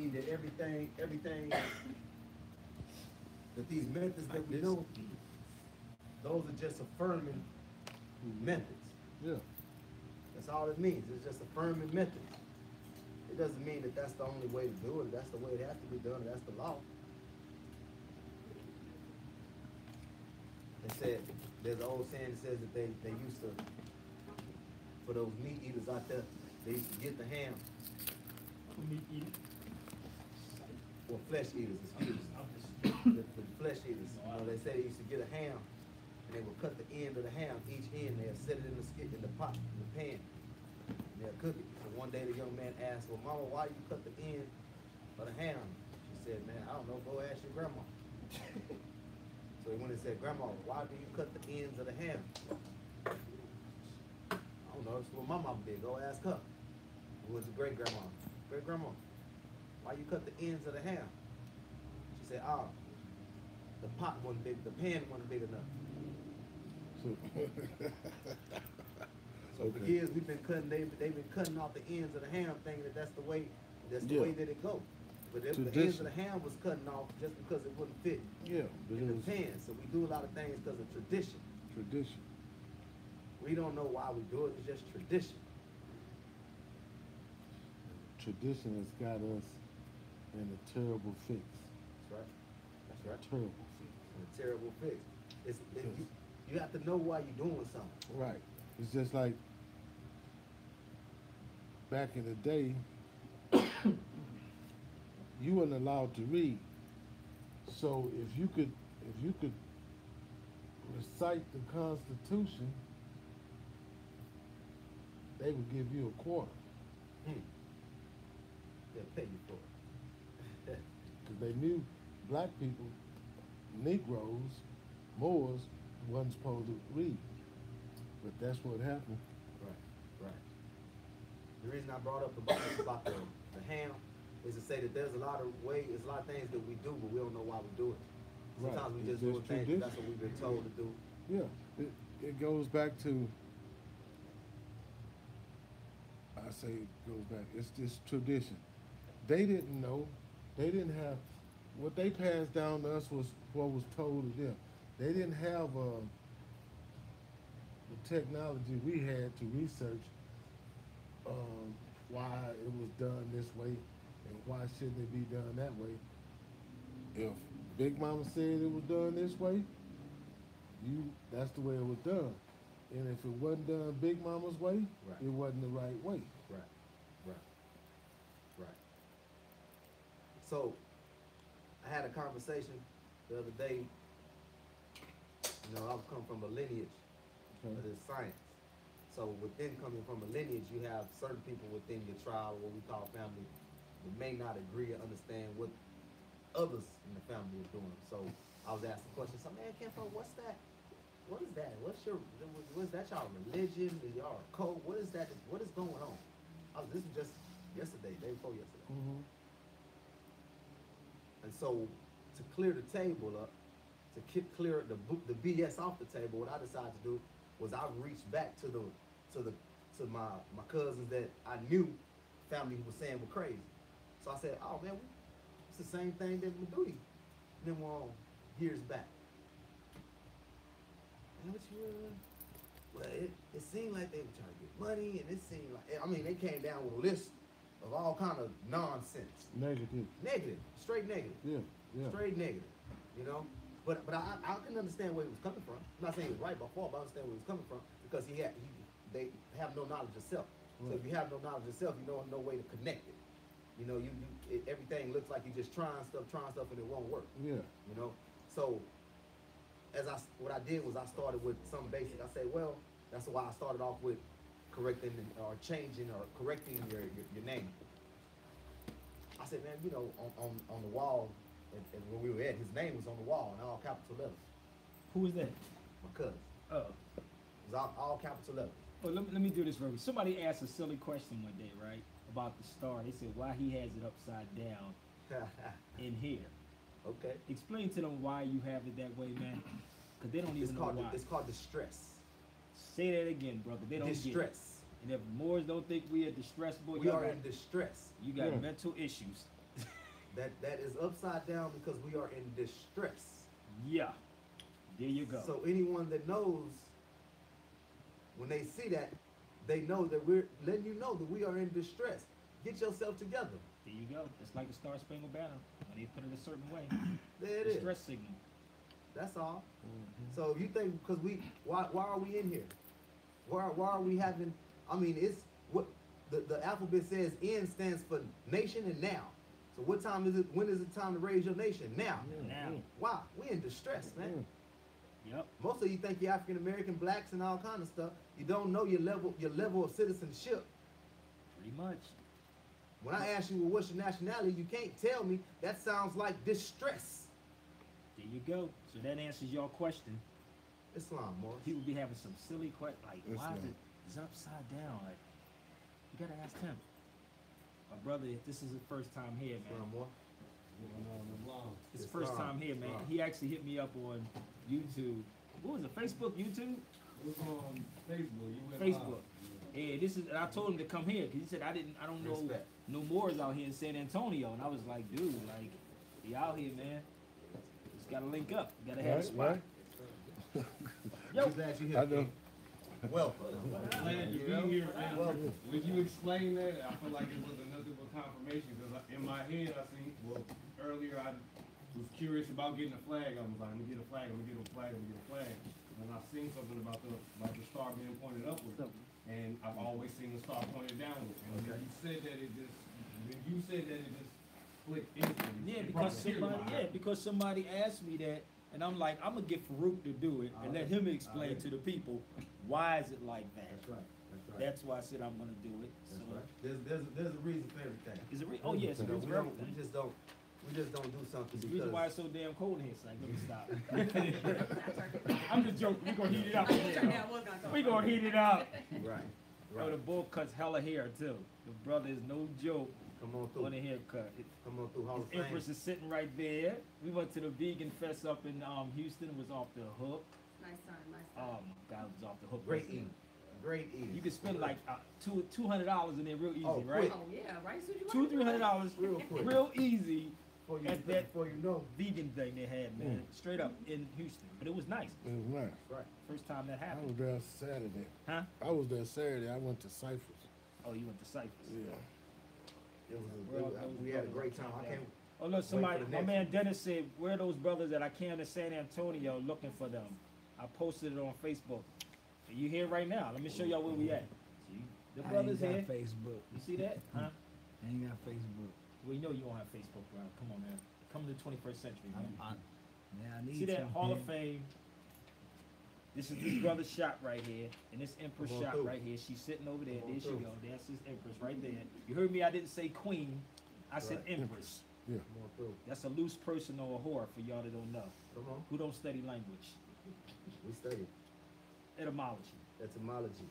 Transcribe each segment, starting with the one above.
mean that everything, everything, that these methods that we know, those are just affirming methods. Yeah, That's all it means, it's just affirming methods. It doesn't mean that that's the only way to do it, that's the way it has to be done, that's the law. It said, there's an old saying that says that they, they used to, for those meat eaters out there, they used to get the ham, Meat eater. Or flesh eaters, excuse me. The, the flesh eaters, you know, they say they used to get a ham, and they would cut the end of the ham, each end, they'll set it in the skit, in the pot, in the pan. and They'll cook it. So one day the young man asked, well, mama, why you cut the end of the ham? She said, man, I don't know, go ask your grandma. So he went and said, grandma, why do you cut the ends of the ham? I don't know, it's what my mama did, go ask her. Who was the great grandma? Great grandma, why you cut the ends of the ham? She said, ah, the pot wasn't big, the pan wasn't big enough. so. So for years, we've been cutting, they, they've been cutting off the ends of the ham, thinking that that's the way, that's the Yeah. way that it go. But if the ends of the ham was cutting off just because it wouldn't fit Yeah, in the pan, so we do a lot of things because of tradition. tradition. We don't know why we do it, it's just tradition. Tradition has got us in a terrible fix. That's right. That's right. Terrible fix. A terrible fix. It's, it, you, you have to know why you're doing something. Right. It's just like back in the day, you weren't allowed to read. So if you could, if you could recite the Constitution, they would give you a quarter Hmm. They'll pay you for it. Because they knew black people, Negroes, Moors wasn't supposed to read. But that's what happened. Right, right. The reason I brought up about, about the, the ham is to say that there's a lot of ways, there's a lot of things that we do, but we don't know why we do it. Right, Sometimes we it's just do things, that's what we've been told to do. Yeah, it, it goes back to, I say it goes back, it's this tradition. They didn't know, they didn't have, what they passed down to us was what was told to them. They didn't have, uh, the technology we had to research, um, why it was done this way and why shouldn't it be done that way. If Big Mama said it was done this way, you that's the way it was done. And if it wasn't done Big Mama's way, Right. it wasn't the right way. Right, right, right. So, I had a conversation the other day. You know, I've come from a lineage Okay. of this science. So within coming from a lineage, you have certain people within your tribe, what we call family, that may not agree or understand what others in the family are doing. So I was asking questions. So man, Kenfo, what's that? What is that? What's your what's that y'all religion? Is y'all a cult? What is that? What is going on? I was, this was just yesterday, day before yesterday. Mm-hmm. And so, to clear the table up, to ki- clear the the BS off the table, what I decided to do was I reached back to the to the to my my cousins that I knew family was saying were crazy. So I said, "Oh man, it's the same thing that Madudi them on years back." And what you? Well, it, it seemed like they were trying to get money, and it seemed like I mean they came down with a list of all kind of nonsense Negative. negative, straight negative, Yeah, yeah. straight negative. You know, but but I I can understand where he was coming from. I'm not saying he was right by far, but I understand where he was coming from because he had he, they have no knowledge of self. So if you have no knowledge of self, you don't have no way to connect it. You know, you, you it, everything looks like you're just trying stuff, trying stuff, and it won't work. Yeah. You know, so as I what I did was I started with some basic. I said, well, that's why I started off with correcting or changing or correcting your your, your name. I said, man, you know, on on, on the wall, and, and where we were at, his name was on the wall in all capital letters. Who is that? My cousin, Oh. it was all, all capital letters. Well, let me, let me do this real quick. Somebody asked a silly question one day, right? About the star. They said why he has it upside down in here. okay, Explain to them why you have it that way, man. Because they don't it's even know called why. it's called distress. Say that again, brother. They don't get it. Distress. And if Moors don't think we are distressed, boy, We you are got, in distress. you got Yeah. mental issues. That that is upside down because we are in distress. Yeah. There you go. So anyone that knows, when they see that, they know that we're letting you know that we are in distress. Get yourself together. there you go. It's like the Star Spangled Banner. When they put it a certain way. There it is. Distress signal. That's all. Mhm. So you think because we why why are we in here? Why why are we having? I mean, it's what the the alphabet says. N stands for nation and now. So what time is it? When is it time to raise your nation? Now. Now. Why? We in distress, man. Yep. Most of you think you're African American, blacks, and all kind of stuff. You don't know your level your level of citizenship. Pretty much. When I ask you, well, what's your nationality? You can't tell me. That sounds like distress. There you go. So that answers your question. Islam, Morris. People be having some silly questions like, It's why is it it's upside down? Like, you gotta ask him. My brother, if this is his first time here, man. Islam, Morris. It's It's first time here, man. He actually hit me up on YouTube. What was it? Facebook, YouTube, It was on Facebook. Facebook. live. Yeah, this is. And I told him to come here because he said I didn't. I don't know Respect. no Moors out here in San Antonio, and I was like, dude, like, he out here, man. Just gotta link up. Gotta have a Right, spot. right. Yo, We're glad you're here. I know. King. Welcome. Glad to You know? be here, man. Welcome. When you explained that, I feel like it was another but confirmation because in my head I think, well, earlier I was curious about getting a flag. I was like, I'm gonna get a flag, I'm gonna get a flag, I'm gonna get a flag. And I seen something about the about the star being pointed upward, and I've always seen the star pointed downward. And when Okay. you said that, it just when you said that, it just clicked instantly. Yeah, because brought a tear to somebody, yeah, because somebody asked me that, and I'm like, I'm gonna get Farouk to do it and let him explain to the people why is it like that. That's right. That's right. That's why I said I'm gonna do it. So, That's right. There's there's there's a reason for everything. is it? Re- oh yes, You it's know, we don't we just don't we just don't do something It's the reason why it's so damn cold in here. So like, let me stop. I'm just joking. We gonna heat it up. in here. We gonna heat it up. right. Bro, Right. the bull cuts hella hair too. The brother is no joke Come on on through. haircut. Come on through Hall His of Fame. Empress is sitting right there. We went to the vegan fest up in um, Houston. It was off the hook. Nice time, nice Oh time. my God, it was off the hook. Great Listen, eating. Great eating. You can spend like uh, two two hundred dollars in there real easy, Oh, right? Oh, yeah, right, so you Two three hundred dollars Real quick. real easy before you at that- before you know. vegan thing they had, man. Straight up in Houston, but it was nice. It was nice. Right. First time that happened. I was there Saturday. huh? I was there Saturday. I went to Cypress. Oh, you went to Cypress. Yeah. It was, a, it was- those we had a great time. I down. can't. Oh look, somebody, my next man. Dennis said, "Where are those brothers that I came to San Antonio looking for them?" I posted it on Facebook. Are you here right now? Let me show y'all where we at. See, the brothers I ain't here. got Facebook. You see that? Huh? I ain't got Facebook. Well, you know you don't have Facebook, bro. Come on, man. Come to the 21st century, man. I'm, I, man, I need See that to, Hall of. Fame? This is this brother's shot right here, and this Empress Come on shot through. right here. She's sitting over there. Come on There she through. go. That's his Empress right there. You heard me? I didn't say Queen. I said Right. Empress. Yeah. Come on through. That's a loose person or a whore for y'all that don't know. Come on. Who don't study language, We study. etymology. etymology.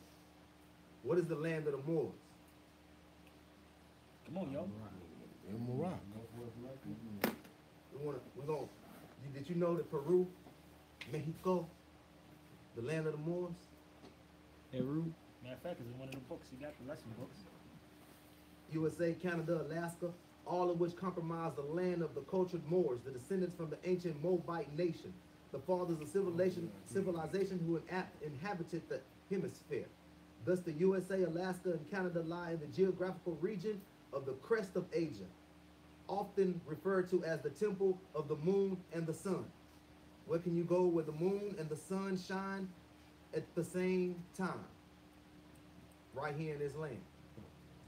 What is the land of the Moors? Come on, yo. In Morocco. We wanna. We gonna. Did you know that Peru, Mexico, the land of the Moors? Peru. Matter of fact, it's in one of the books. You got the lesson books. USA, Canada, Alaska, all of which comprise the land of the cultured Moors, the descendants from the ancient Moabite nation, the fathers of civilization, oh, civilization who inhabited the hemisphere. Thus, the USA, Alaska, and Canada lie in the geographical region of the crest of Asia, often referred to as the temple of the moon and the sun. Where can you go where the moon and the sun shine at the same time? Right here in this land.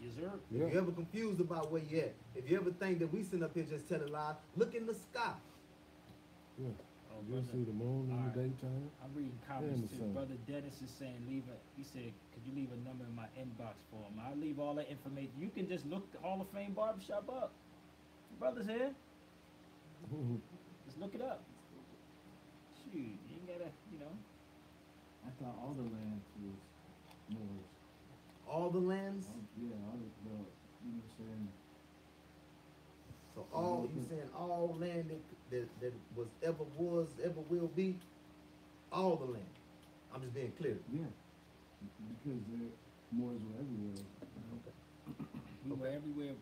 Yes, sir. Yeah. If you ever confused about where you at, if you ever think that we sit up here just telling lies, look in the sky. Yeah. Oh, You brother. see the moon in Alright. the daytime? I'm reading Yeah, comments too. sun. Brother Dennis is saying, leave a, he said, could you leave a number in my inbox for him? I'll leave all that information. You can just look the Hall of Fame barbershop up. The brother's here. Just look it up. Shoot, you ain't gotta, you know. I thought all the land was Moors. All the lands. All- Yeah, all the, the, you know what I'm saying? So all you saying all land that, that that was ever was ever will be, all the land. I'm just being clear. Yeah. Because the Moors were everywhere. Okay. We were everywhere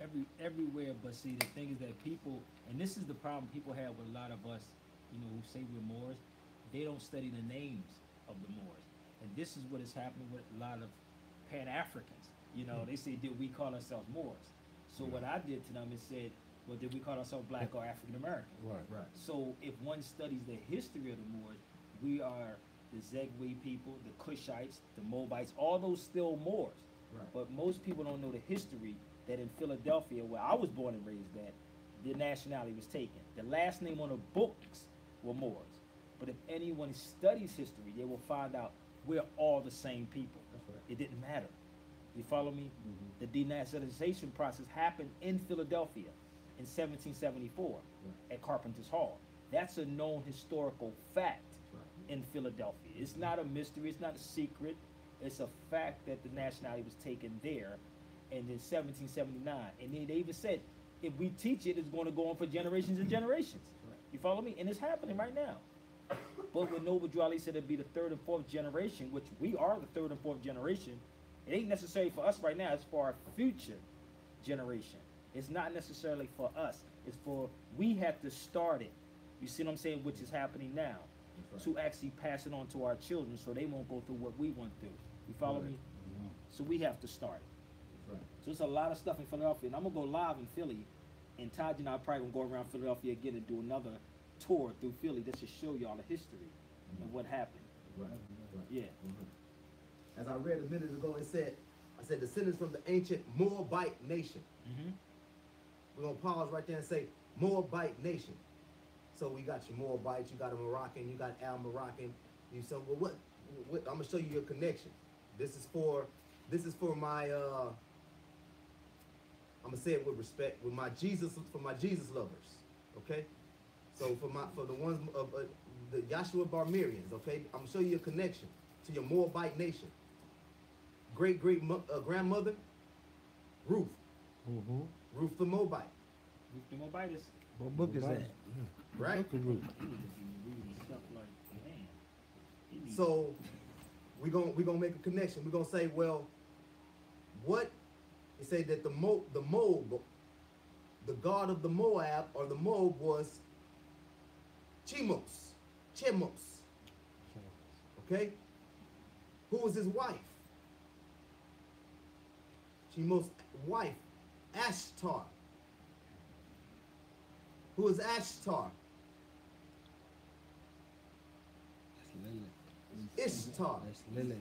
every everywhere. But see, the thing is that people, and this is the problem people have with a lot of us, you know, who say we're Moors. They don't study the names of the Moors, and this is what is happening with a lot of Pan Africans. You know, hmm. they say, "Did we call ourselves Moors?" So what I did to them is said, "Well, did we call ourselves Black or African American?" Right. Right. So if one studies the history of the Moors, we are the Zegwe people, the Cushites, the Moabites, all those still Moors. Right. But most people don't know the history that in Philadelphia, where I was born and raised at, the nationality was taken. The last name on the books were Moors. But if anyone studies history, they will find out we're all the same people. Right. It didn't matter. You follow me? Mhm. The denationalization process happened in Philadelphia in 1774 at Carpenter's Hall. That's a known historical fact Right. in Philadelphia. It's not a mystery, it's not a secret. It's a fact that the nationality was taken there and in 1779. And then they even said, if we teach it, it's going to go on for generations and generations. Right. You follow me? And it's happening right now. But when Noble Drew Ali said it'd be the third and fourth generation, which we are the third and fourth generation, it ain't necessary for us right now. It's for our future generation. It's not necessarily for us. It's for we have to start it. You see what I'm saying? Which is happening now. That's To actually pass it on to our children so they won't go through what we went through. You follow Right. me? Mm-hmm. So we have to start it. Right. So it's a lot of stuff in Philadelphia, and I'm gonna go live in Philly, and Todd and I are probably gonna go around Philadelphia again and do another tour through Philly just to show y'all the history and what happened. Right. Right. Yeah. Mhm. As I read a minute ago, it said, I said, descendants from the ancient Moabite nation. Mm-hmm. We're gonna pause right there and say Moabite nation. So we got your Moabite, you got a Moroccan, you got Al Moroccan. You said, well, what, what? I'm gonna show you your connection. This is for, this is for my. uh I'm gonna say it with respect, with my Jesus, for my Jesus lovers. Okay. So for my, for the ones of uh, the Yahshua Barmerians. Okay, I'm gonna show you a connection to your Moabite nation. Great great uh, grandmother, Ruth, Mm-hmm. Ruth the Moabite. The Mobitus. What book is that? Right. He need to be reading stuff like, man. he need- So we're gonna we're gonna make a connection. We're gonna say, well, what you say that the Mo the Moab, the god of the Moab or the Moab was Chemos, Chemos. Okay, who was his wife? Chemos' wife, Ashtar. Who is Ashtar? Ishtar. That's Lily.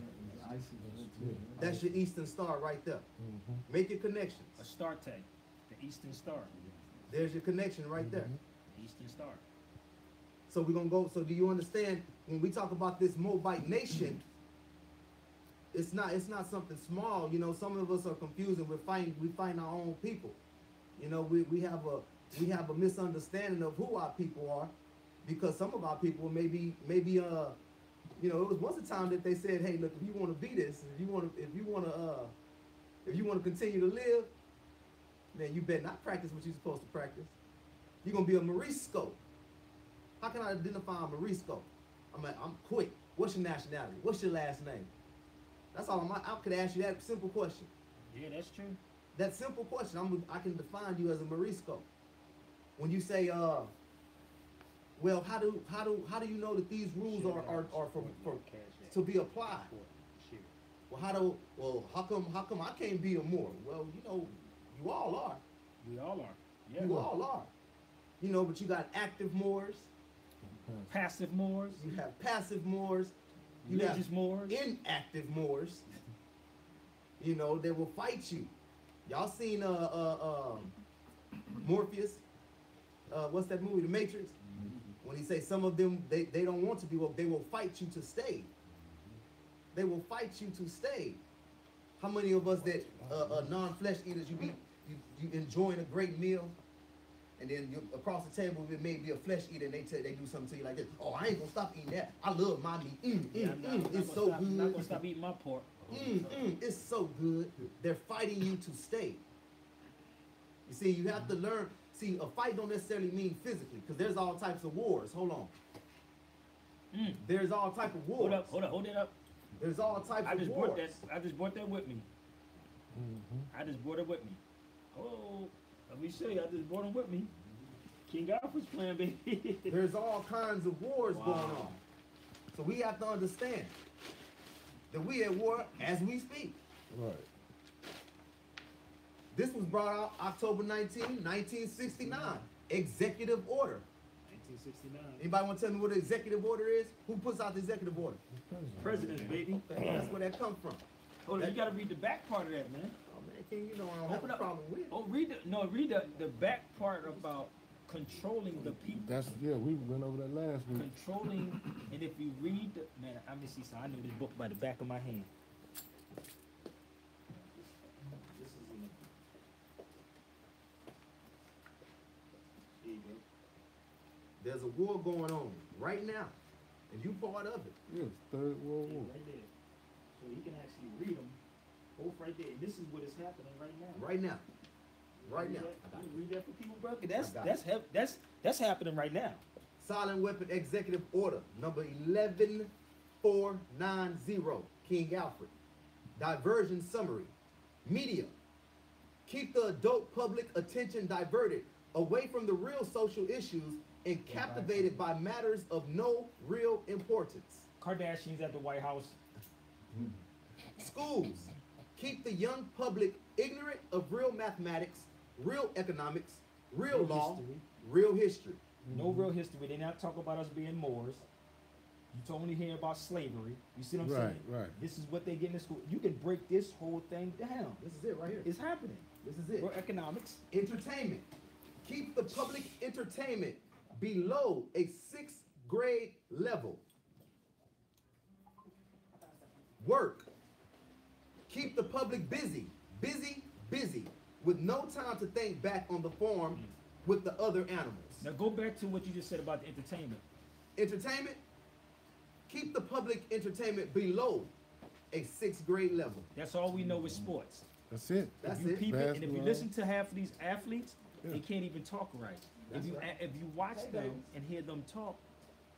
That's your Eastern Star right there. Mm-hmm. Make your connections. Astarte, the Eastern Star. There's your connection right there. Eastern Star. So we're gonna go. So do you understand when we talk about this Moabite nation? It's not. It's not something small. You know, some of us are confused, and we find we find our own people. You know, we, we have a we have a misunderstanding of who our people are, because some of our people may maybe maybe uh, you know, it was once a time that they said, hey, look, if you want to be this, if you want to, if you want to, uh, if you want to continue to live, man, you better not practice what you're supposed to practice. You're gonna be a Morisco. How can I identify a Morisco? I'm like, I'm quick. What's your nationality? What's your last name? That's all I'm. I could ask you that simple question. Yeah, that's true. That simple question. I'm. I can define you as a Morisco. When you say, uh, well, how do how do how do you know that these rules are are, are for, for to be applied? Well, how do well how come how come I can't be a Moor? Well, you know, you all are. We all are. Yeah. You all are. You know, but you got active Moors. Passive Moors, You have passive Moors. You have religious Moors. inactive Moors. You know, they will fight you. Y'all seen uh uh um Morpheus? Uh what's that movie, The Matrix? When he say some of them they, they don't want to be well, they will fight you to stay. They will fight you to stay. How many of us that uh, uh non-flesh eaters you be you, you enjoying a great meal and then you, across the table it may be a flesh eater and they tell they do something to you like this. Oh, I ain't gonna stop eating that. I love my meat. Mm, mm, not, mm, it's so stop, I'm not gonna stop eating my pork. Mm, mm, it's so good. They're fighting you to stay. You see, you have to learn. See, a fight don't necessarily mean physically, because there's all types of wars. Hold on. Mm. There's all type of wars. Hold up, hold up, hold it up. There's all types I of just wars. brought that. I just brought that with me. Mm-hmm. I just brought it with me. Oh, let me show you. I just brought them with me. King Alfred's playing, baby. There's all kinds of wars Wow. going on. So we have to understand that we at war as we speak. Right. This was brought out October 19, 1969. Executive order. 1969. Anybody want to tell me what an executive order is? Who puts out the executive order? President, baby. That's where that come from. Oh, you gotta read the back part of that, man. Oh man, King, you know I don't have Open a up. problem with it. Oh, read the no, read the, the back part about controlling the people. That's yeah. We went over that last week. Controlling, and if you read the man, I me see. So I know this book by the back of my hand. This is in the- There you go. There's a war going on right now, and you part of it. Yes, Third World War. Right there. So you can actually read them both right there. This is what is happening right now. Right now. Right Read now. that- you Read that for people, brother. That's that's hap- that's that's happening right now. Silent Weapon Executive Order number 11490, King Alfred. Diversion summary. Media. Keep the adult public attention diverted away from the real social issues and captivated by matters of no real importance. Kardashians at the White House. Schools. Keep the young public ignorant of real mathematics, real economics, real Real law, history. real history. No real history. They not talk about us being Moors. You only hear about slavery. You see what I'm Right, saying? right. This is what they get in the school. You can break this whole thing down. This is it right here. It's happening. This is it. Real economics. Entertainment. Keep the public entertainment below a sixth grade level. Work. Keep the public busy, busy, busy, with no time to think back on the farm mm. with the other animals. Now go back to what you just said about the entertainment. Entertainment. Keep the public entertainment below a sixth grade level. That's all we know is sports. That's it. That's if you it. peep it, and if you listen to half of these athletes, they can't even talk right. That's if you right. if you watch them and hear them talk,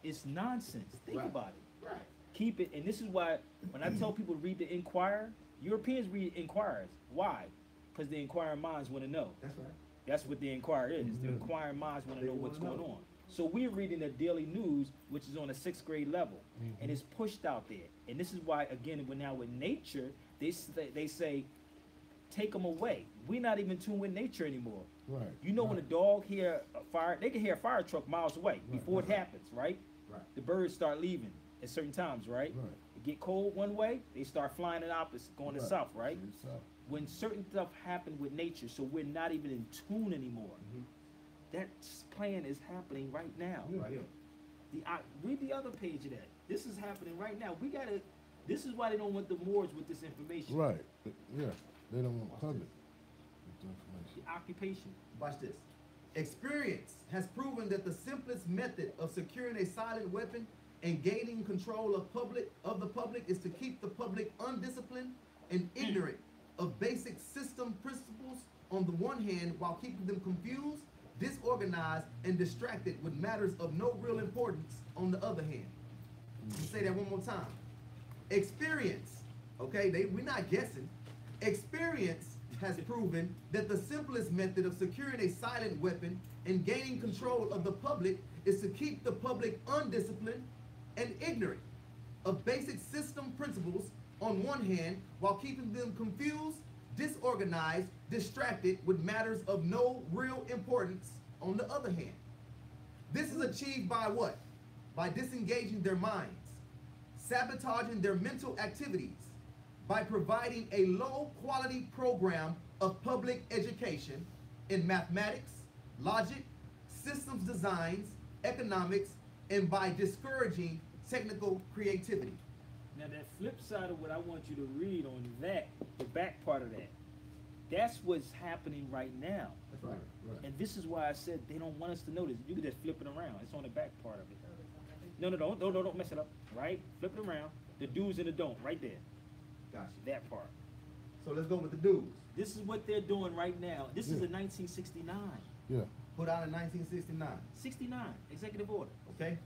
it's nonsense. Think Right. about it. Right. Keep it, and this is why when I tell people to read the Inquirer, Europeans read Inquirers. Why? Because the inquiring minds want to know. That's right. That's what the Inquirer is. The Mhm. inquiring minds want to know what's going know. on. So we're reading the daily news, which is on a sixth grade level, and it's pushed out there. And this is why, again, we're now with nature. They say, they say, take them away. We're not even tuned with nature anymore. Right. You know when a dog hear a fire, they can hear a fire truck miles away Right, before it happens, right? Right. The birds start leaving at certain times, right? Right. It get cold one way, they start flying in opposite, going to south, right? Uh, When certain stuff happen with nature, so we're not even in tune anymore. Mhm. That plan is happening right now. Yeah. Right. The I, read the other page of that. This is happening right now. We gotta. This is why they don't want the Moors with this information. Right. Yeah. They don't want public with the information. The occupation. Watch this. Experience has proven that the simplest method of securing a silent weapon and gaining control of public of the public is to keep the public undisciplined and mm. ignorant of basic system principles on the one hand while keeping them confused, disorganized, and distracted with matters of no real importance on the other hand. Let me say that one more time. Experience, okay, they, we're not guessing. Experience has proven that the simplest method of securing a silent weapon and gaining control of the public is to keep the public undisciplined and ignorant of basic system principles on one hand while keeping them confused, disorganized, distracted with matters of no real importance on the other hand. This is achieved by what? By disengaging their minds, sabotaging their mental activities, by providing a low quality program of public education in mathematics, logic, systems designs, economics, and by discouraging technical creativity. Now that flip side of what I want you to read on that, the back part of that, that's what's happening right now. That's right. Right. And this is why I said they don't want us to this. You can just flip it around. It's on the back part of it. No, no, no, no, no, don't mess it up. Right? Flip it around. The do's and the don't, right there. Gotcha. That part. So let's go with the dudes. This is what they're doing right now. This is Yeah. in 1969. Yeah. Put out in 1969. 69, executive order. Okay?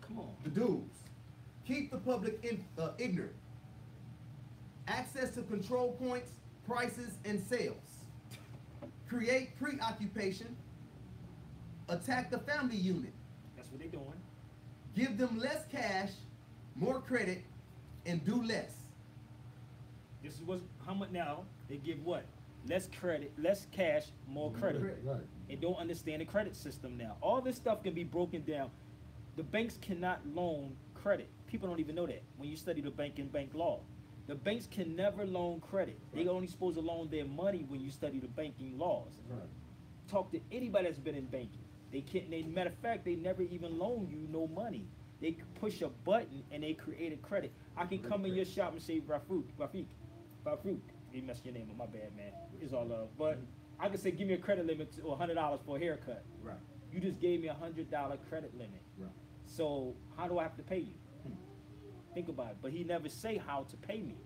Come on. The dudes. Keep the public in, uh, ignorant. Access to control points, prices, and sales. create preoccupation, attack the family unit, That's what they're doing. give them less cash, more credit, and do less. This is what, how much now, they give what? Less credit, less cash, more credit. Right. And don't understand the credit system now. All this stuff can be broken down. The banks cannot loan credit. People don't even know that when you study the bank and bank law. The banks can never loan credit. Right. They only supposed to loan their money when you study the banking laws. Right. Talk to anybody that's been in banking. They can't. They, matter of fact, they never even loan you no money. They push a button and they create a credit. I can come in your shop and say Rafik, Rafik, Rafik. They messed your name up. My bad, man. It's all love. But mm-hmm. I can say, give me a credit limit to hundred dollars for a haircut. Right. You just gave me a hundred dollar credit limit. Right. So how do I have to pay you? Hmm. Think about it. But he never say how to pay me.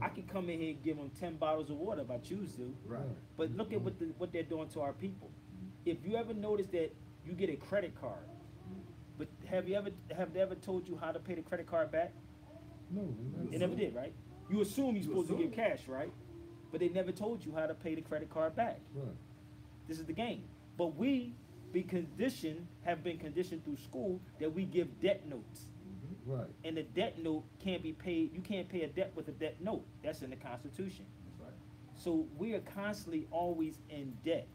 I can come in here and give him ten bottles of water if I choose to. Right. But mm-hmm. look at what the, what they're doing to our people. Mm-hmm. If you ever notice that you get a credit card, but have you ever have they ever told you how to pay the credit card back? No, They never did, right? You assume you're You supposed to give assume. cash, right? But they never told you how to pay the credit card back. Right. This is the game. But we be conditioned, have been conditioned through school that we give debt notes. Mm-hmm. Right. And the debt note can't be paid, you can't pay a debt with a debt note. That's in the Constitution. That's right. So we are constantly always in debt.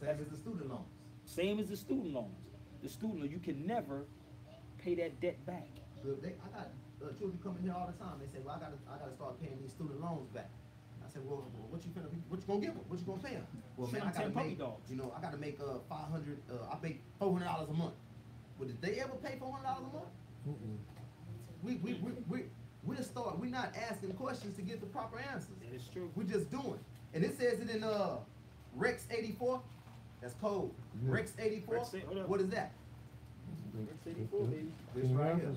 Same as the student loans. Same as the student loans. The student loan, you can never pay that debt back. So they, I got uh, children coming here all the time. They say, "Well, I gotta, I gotta start paying these student loans back." I said, "Well, what you finna, what you gonna give them? What you gonna pay them?" Well, Send man, I gotta puppy make, dogs. you know, I gotta make uh five hundred. Uh, I make four hundred dollars a month. Well, did they ever pay four hundred dollars a month? Mm-mm. We, we, we, we, we just start. We're not asking questions to get the proper answers. That is true. We're just doing. And it says it in uh Rex eighty four. That's code. Yeah. Rex eighty four. Rex eight- hold up. What is that? The- 84, baby. This right here.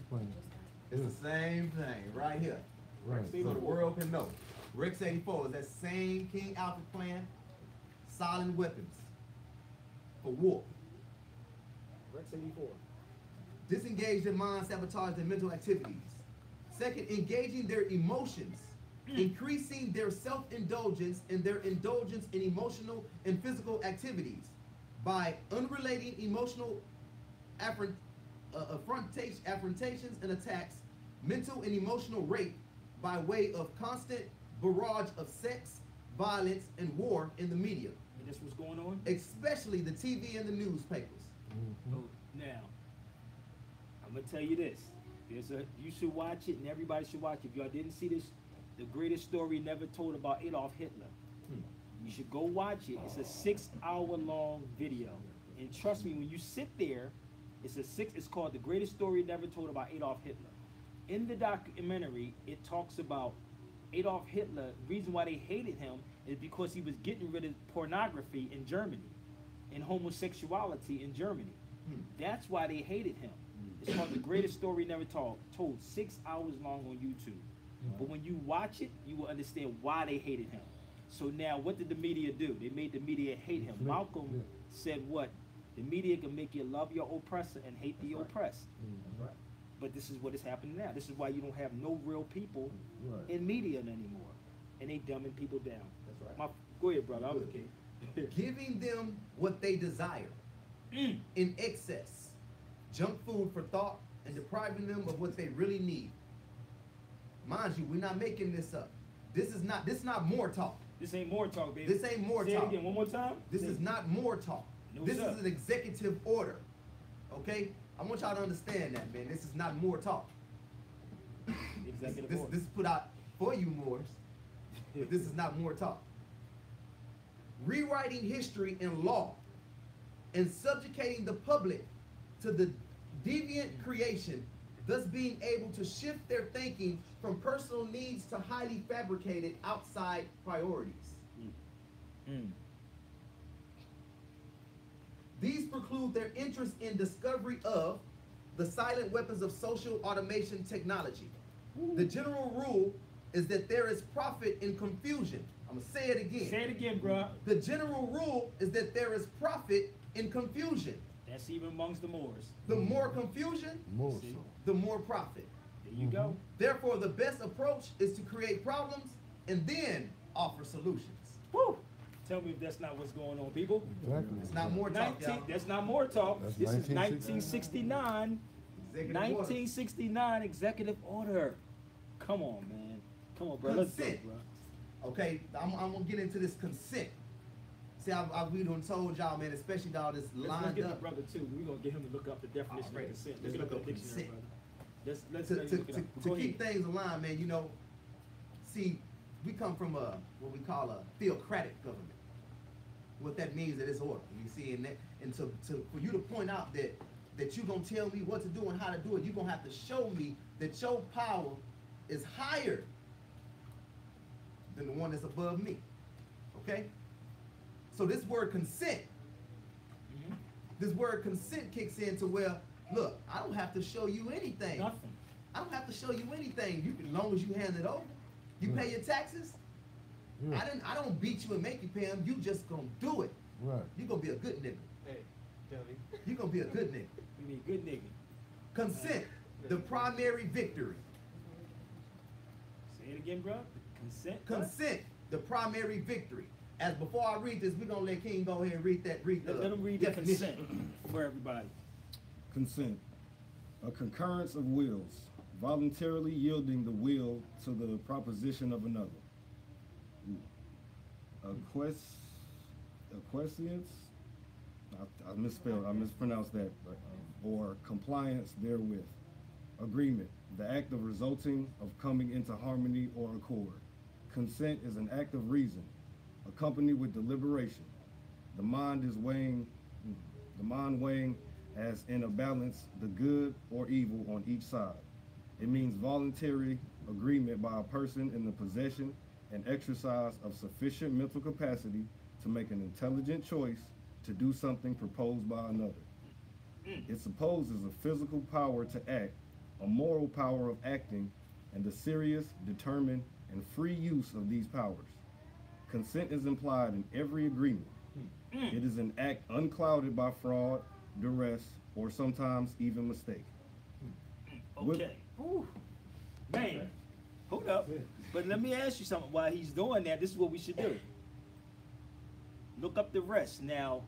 Plan. It's the same thing right here. Right. So the world can know. Rex 84 is that same King Alfred plan, silent weapons for war. Rex eighty-four. Disengage their mind, sabotage their mental activities. Second, engaging their emotions, increasing their self-indulgence and their indulgence in emotional and physical activities by unrelating emotional affront, uh, affrontations and attacks, mental and emotional rape by way of constant barrage of sex, violence, and war in the media, And this what's going on? especially the TV and the newspapers. Mhm. Oh, Now, I'm gonna tell you this. There's a you should watch it and everybody should watch it. If y'all didn't see this, the greatest story never told about Adolf Hitler. Hmm. You should go watch it. It's a six hour long video. And trust me, when you sit there, it's a six it's called The Greatest Story Never Told About Adolf Hitler. In the documentary, it talks about Adolf Hitler, reason why they hated him is because he was getting rid of pornography in Germany and homosexuality in Germany. Hmm. That's why they hated him. Hmm. It's called The Greatest Story Never Told, told six hours long on YouTube. Hmm. But when you watch it, you will understand why they hated him. So now, what did the media do? They made the media hate him. Malcolm Yeah. said what? The media can make you love your oppressor and hate the right. oppressed. Hmm. That's right. But this is what is happening now. This is why you don't have no real people Right. in media anymore. And they dumbing people down. That's right. My, go ahead, brother. I was Good. okay. giving them what they desire Mm. in excess, junk food for thought, and depriving them of what they really need. Mind you, we're not making this up. This is not this is not more talk. This ain't more talk, baby. This ain't more Say talk. it again, one more time. This Say is it. not more talk. No, this is an executive order. Okay? I want y'all to understand that, man. This is not more talk. This, executive this, order. this is put out for you, Moors. But this is not more talk. Rewriting history and law and subjugating the public to the deviant creation, thus being able to shift their thinking from personal needs to highly fabricated outside priorities. Mm. These preclude their interest in discovery of the silent weapons of social automation technology. The general rule is that there is profit in confusion. I'm gonna say it again. Say it again, bro. The general rule is that there is profit in confusion. That's even amongst the Moors. The more confusion, More so. the more profit. There you go. Mm-hmm. Therefore, the best approach is to create problems and then offer solutions. Woo! Tell me if that's not what's going on, people. Exactly. It's not more talk, 19, that's not more talk. That's This is 1969. 1969. Executive order. executive order. Come on, man. Come on, bro. Let's go, Consent. bro. Okay, I'm, I'm gonna get into this consent. See, I, I, we done told y'all, man, especially y'all this Let's, let's lined get the up. brother too. We're gonna get him to look up the definition Alright. of consent. Let's Let's look look up the dictionary, consent. brother. Let's let's to, to, you look it to, up. to keep ahead. things aligned, man, you know, see, we come from a what we call a theocratic government. What that means that it's order. You see, and that, and to, to for you to point out that that you gonna tell me what to do and how to do it, you're gonna have to show me that your power is higher than the one that's above me. Okay? So this word consent, Mhm. this word consent kicks in to where, look, I don't have to show you anything. Nothing. I don't have to show you anything. You as long as you hand it over. You pay your taxes. I Yeah, didn't. I don't beat you and make you pay them. You just gonna do it. right. You gonna be a good nigga. Hey, Kelly. You gonna be a good nigga. You mean good nigga. Consent, the primary victory. Say it again, bro. Consent. what? Consent, the primary victory. As before I read this, we're gonna let King go ahead and read that. Read the Let, let him read the definition. consent for everybody. Consent. A concurrence of wills, voluntarily yielding the will to the proposition of another. Acquies, acquiescence, I, I misspelled, I mispronounced that, but, um, or compliance therewith. Agreement, the act of resulting of coming into harmony or accord. Consent is an act of reason, accompanied with deliberation. The mind is weighing, the mind weighing as in a balance the good or evil on each side. It means voluntary agreement by a person in the possession and exercise of sufficient mental capacity to make an intelligent choice to do something proposed by another. Mm. It supposes a physical power to act, a moral power of acting, and the serious, determined, and free use of these powers. Consent is implied in every agreement. Mm. It is an act unclouded by fraud, duress, or sometimes even mistake. Mm. With- Okay. Man, hold up. But let me ask you something. While he's doing that, this is what we should do. Look up the rest. Now,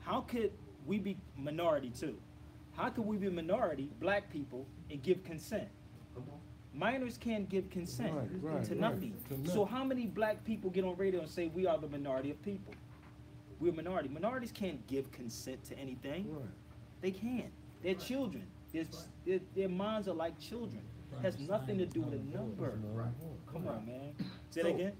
how could we be minority too? How could we be minority, black people, and give consent? Minors can't give consent Right, right, to right, nothing. to So how many black people get on radio and say we are the minority of people? We're a minority. Minorities can't give consent to anything. Right. They can't. They're children. Their, their minds are like children. Has nothing to do with a number. Right. Come on, man. Say So- that again.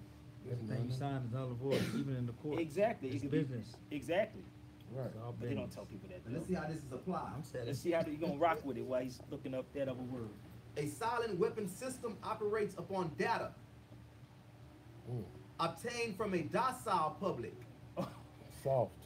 Everything you sign is null and void, even in the court. Exactly. It It's be- business. Exactly. Right. But they don't tell people that. And let's see how this is applied. Let's see how you're gonna rock with it while he's looking up that other word. A silent weapon system operates upon data Mm. obtained from a docile public. Soft.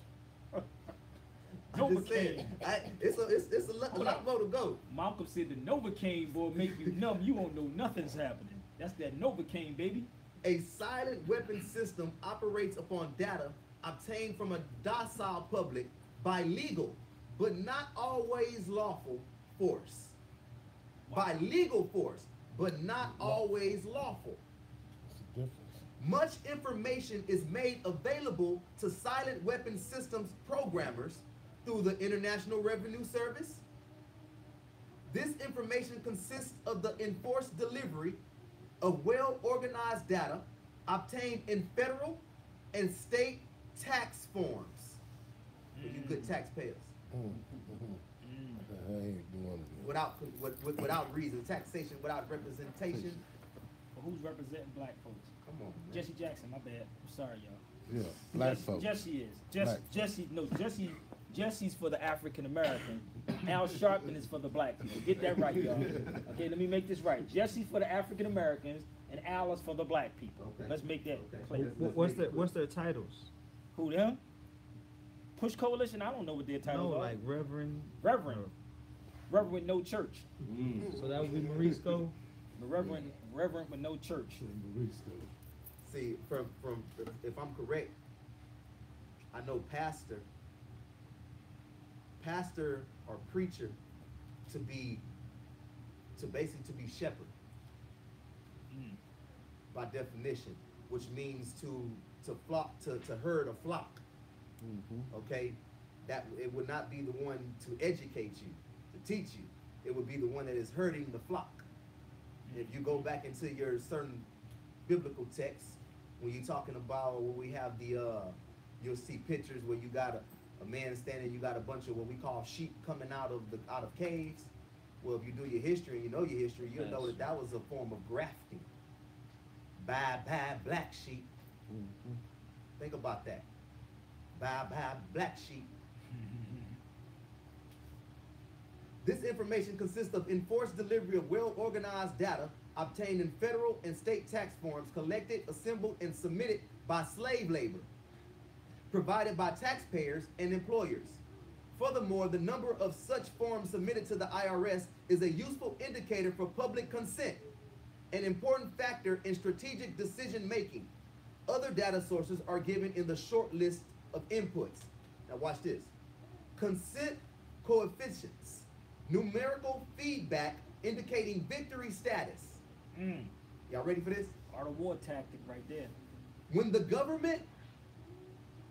I'm just saying, Novocaine. I, it's a it's, it's a lot, a Hold lot more to go. Malcolm said the Novocaine boy make you numb. You won't know nothing's happening. That's that Novocaine, baby. A silent weapon system operates upon data obtained from a docile public by legal, but not always lawful force. By legal force, but not always lawful. It's a difference. Much information is made available to silent weapon systems programmers through the International Revenue Service. This information consists of the enforced delivery of well organized data obtained in federal and state tax forms. For you good taxpayers. Mm. I ain't doing it. Without, with, with, without reason, taxation without representation. But who's representing black folks? Come on, man. Jesse Jackson, my bad. I'm sorry, y'all. Yeah, black Jesse, folks. Jesse is. Jesse, Jesse, no, Jesse, Jesse's for the African American. Al Sharpton is for the black people. Get that right, y'all. Okay, let me make this right. Jesse's for the African Americans, and Al is for the black people. Okay. Let's make that Okay. clear. What's their, what's their titles? Who them? Push Coalition. I don't know what their No, titles are. like Reverend. Reverend. or- Reverend with no church. Mm. So that would be Morisco. The Reverend, Reverend with no church. Morisco. See, from from if I'm correct, I know pastor, pastor or preacher to be to basically to be shepherd Mm. by definition. which means to to flock to, to herd a flock. Mm-hmm. Okay, that it would not be the one to educate you, to teach you. It would be the one that is herding the flock. If you go back into your certain biblical texts, when you're talking about when we have the, uh, you'll see pictures where you got a, a man standing, you got a bunch of what we call sheep coming out of the out of caves. Well, if you do your history and you know your history, you'll know that that was a form of grafting. Bye bye black sheep. Mm-hmm. Think about that. Bye bye black sheep. This information consists of enforced delivery of well-organized data obtained in federal and state tax forms collected, assembled, and submitted by slave labor, provided by taxpayers and employers. Furthermore, the number of such forms submitted to the IRS is a useful indicator for public consent, an important factor in strategic decision-making. Other data sources are given in the short list of inputs. Now watch this. Consent coefficients, numerical feedback indicating victory status. Mm, Y'all ready for this? art of war tactic right there. When the government,